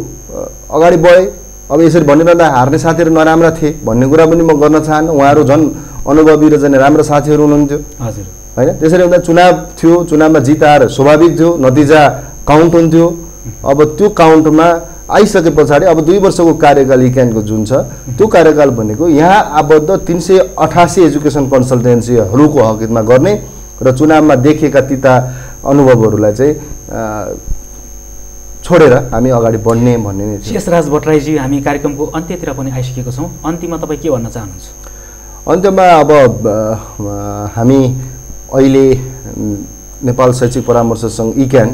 अगाडि बढे। अब यसरी भनिरहँदा हार्ने साथीहरू नराम्रा थिए। भन्ने कुरा पनि म गर्न चाहन्न। उहाँहरू झन् अनुभवी र झन् राम्रा साथीहरू हुनुहुन्थ्यो। हजुर। होइन? त्यसरी हुँदा चुनाव थियो चुनावमा जित आएर स्वाभाविक थियो नतिजा काउन्ट हुन्थ्यो। अब त्यो काउन्टमा आइसके पछाडि अब दुई वर्षको कार्यकाल इक्यानको जुन छ त्यो कार्यकाल भनेको यहाँ आबद्ध तिन सय अठासी एजुकेसन कन्सल्टेन्सीहरूको हकितमा गर्ने र चुनावमा देखेका तिता अनुभवहरूलाई चाहिँ छोडेर हामी अगाडि बढ्ने भन्ने शेषराज भट्टराईजी हामी कार्यक्रमको अन्त्यतिर पनि आइसकेको छौँ। अन्तिममा तपाईँ के भन्न चाहनुहुन्छ? अन्त्यमा अब हामी अहिले नेपाल शैक्षिक परामर्श सङ्घ इक्यान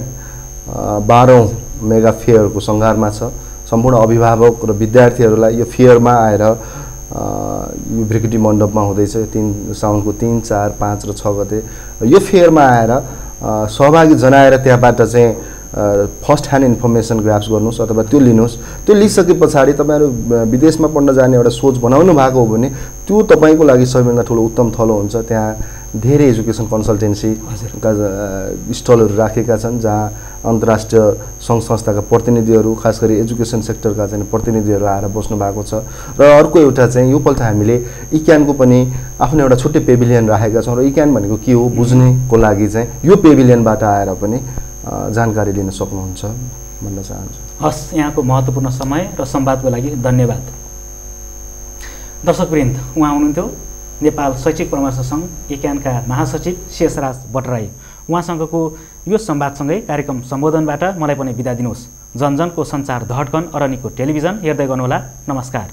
बाह्रौँ मेगा फेयरको सङ्घारमा छ। सम्पूर्ण अभिभावक र विद्यार्थीहरूलाई यो फेयरमा आएर यो ब्रिकेटी मण्डपमा हुँदैछ। तिन साउनको तिन चार पाँच र छ गते। यो फेयरमा आएर सहभागी जनाएर त्यहाँबाट चाहिँ फर्स्ट ह्यान्ड इन्फर्मेसन ग्राफ्स गर्नुहोस् अथवा त्यो लिनुहोस्। त्यो लिइसके पछाडि तपाईँहरू विदेशमा पढ्न जाने एउटा सोच बनाउनु भएको हो भने त्यो तपाईँको लागि सबैभन्दा ठुलो उत्तम थलो हुन्छ। त्यहाँ धेरै एजुकेसन कन्सल्टेन्सीका स्टलहरू राखेका छन् जहाँ अन्तर्राष्ट्रिय सङ्घ संस्थाका प्रतिनिधिहरू खास गरी एजुकेसन सेक्टरका चाहिँ प्रतिनिधिहरू आएर बस्नु भएको छ। र अर्को एउटा चाहिँ योपल्ट हामीले इक्यानको पनि आफ्नो एउटा छुट्टै पेभिलियन राखेका छौँ। र इक्यान भनेको के हो बुझ्नेको लागि चाहिँ यो पेभिलियनबाट आएर पनि जानकारी लिन सक्नुहुन्छ भन्न चाहन्छु। हस् यहाँको महत्त्वपूर्ण समय र संवादको लागि धन्यवाद। दर्शकवृन्द उहाँ हुनुहुन्थ्यो नेपाल शैक्षिक परामर्श सङ्घ एक्यानका महासचिव शेषराज भट्टराई। उहाँसँगको यो संवादसँगै कार्यक्रम सम्बोधनबाट मलाई पनि बिदा दिनुहोस्। जनजनको सञ्चार धड्कन अरनीको टेलिभिजन हेर्दै गर्नुहोला। नमस्कार।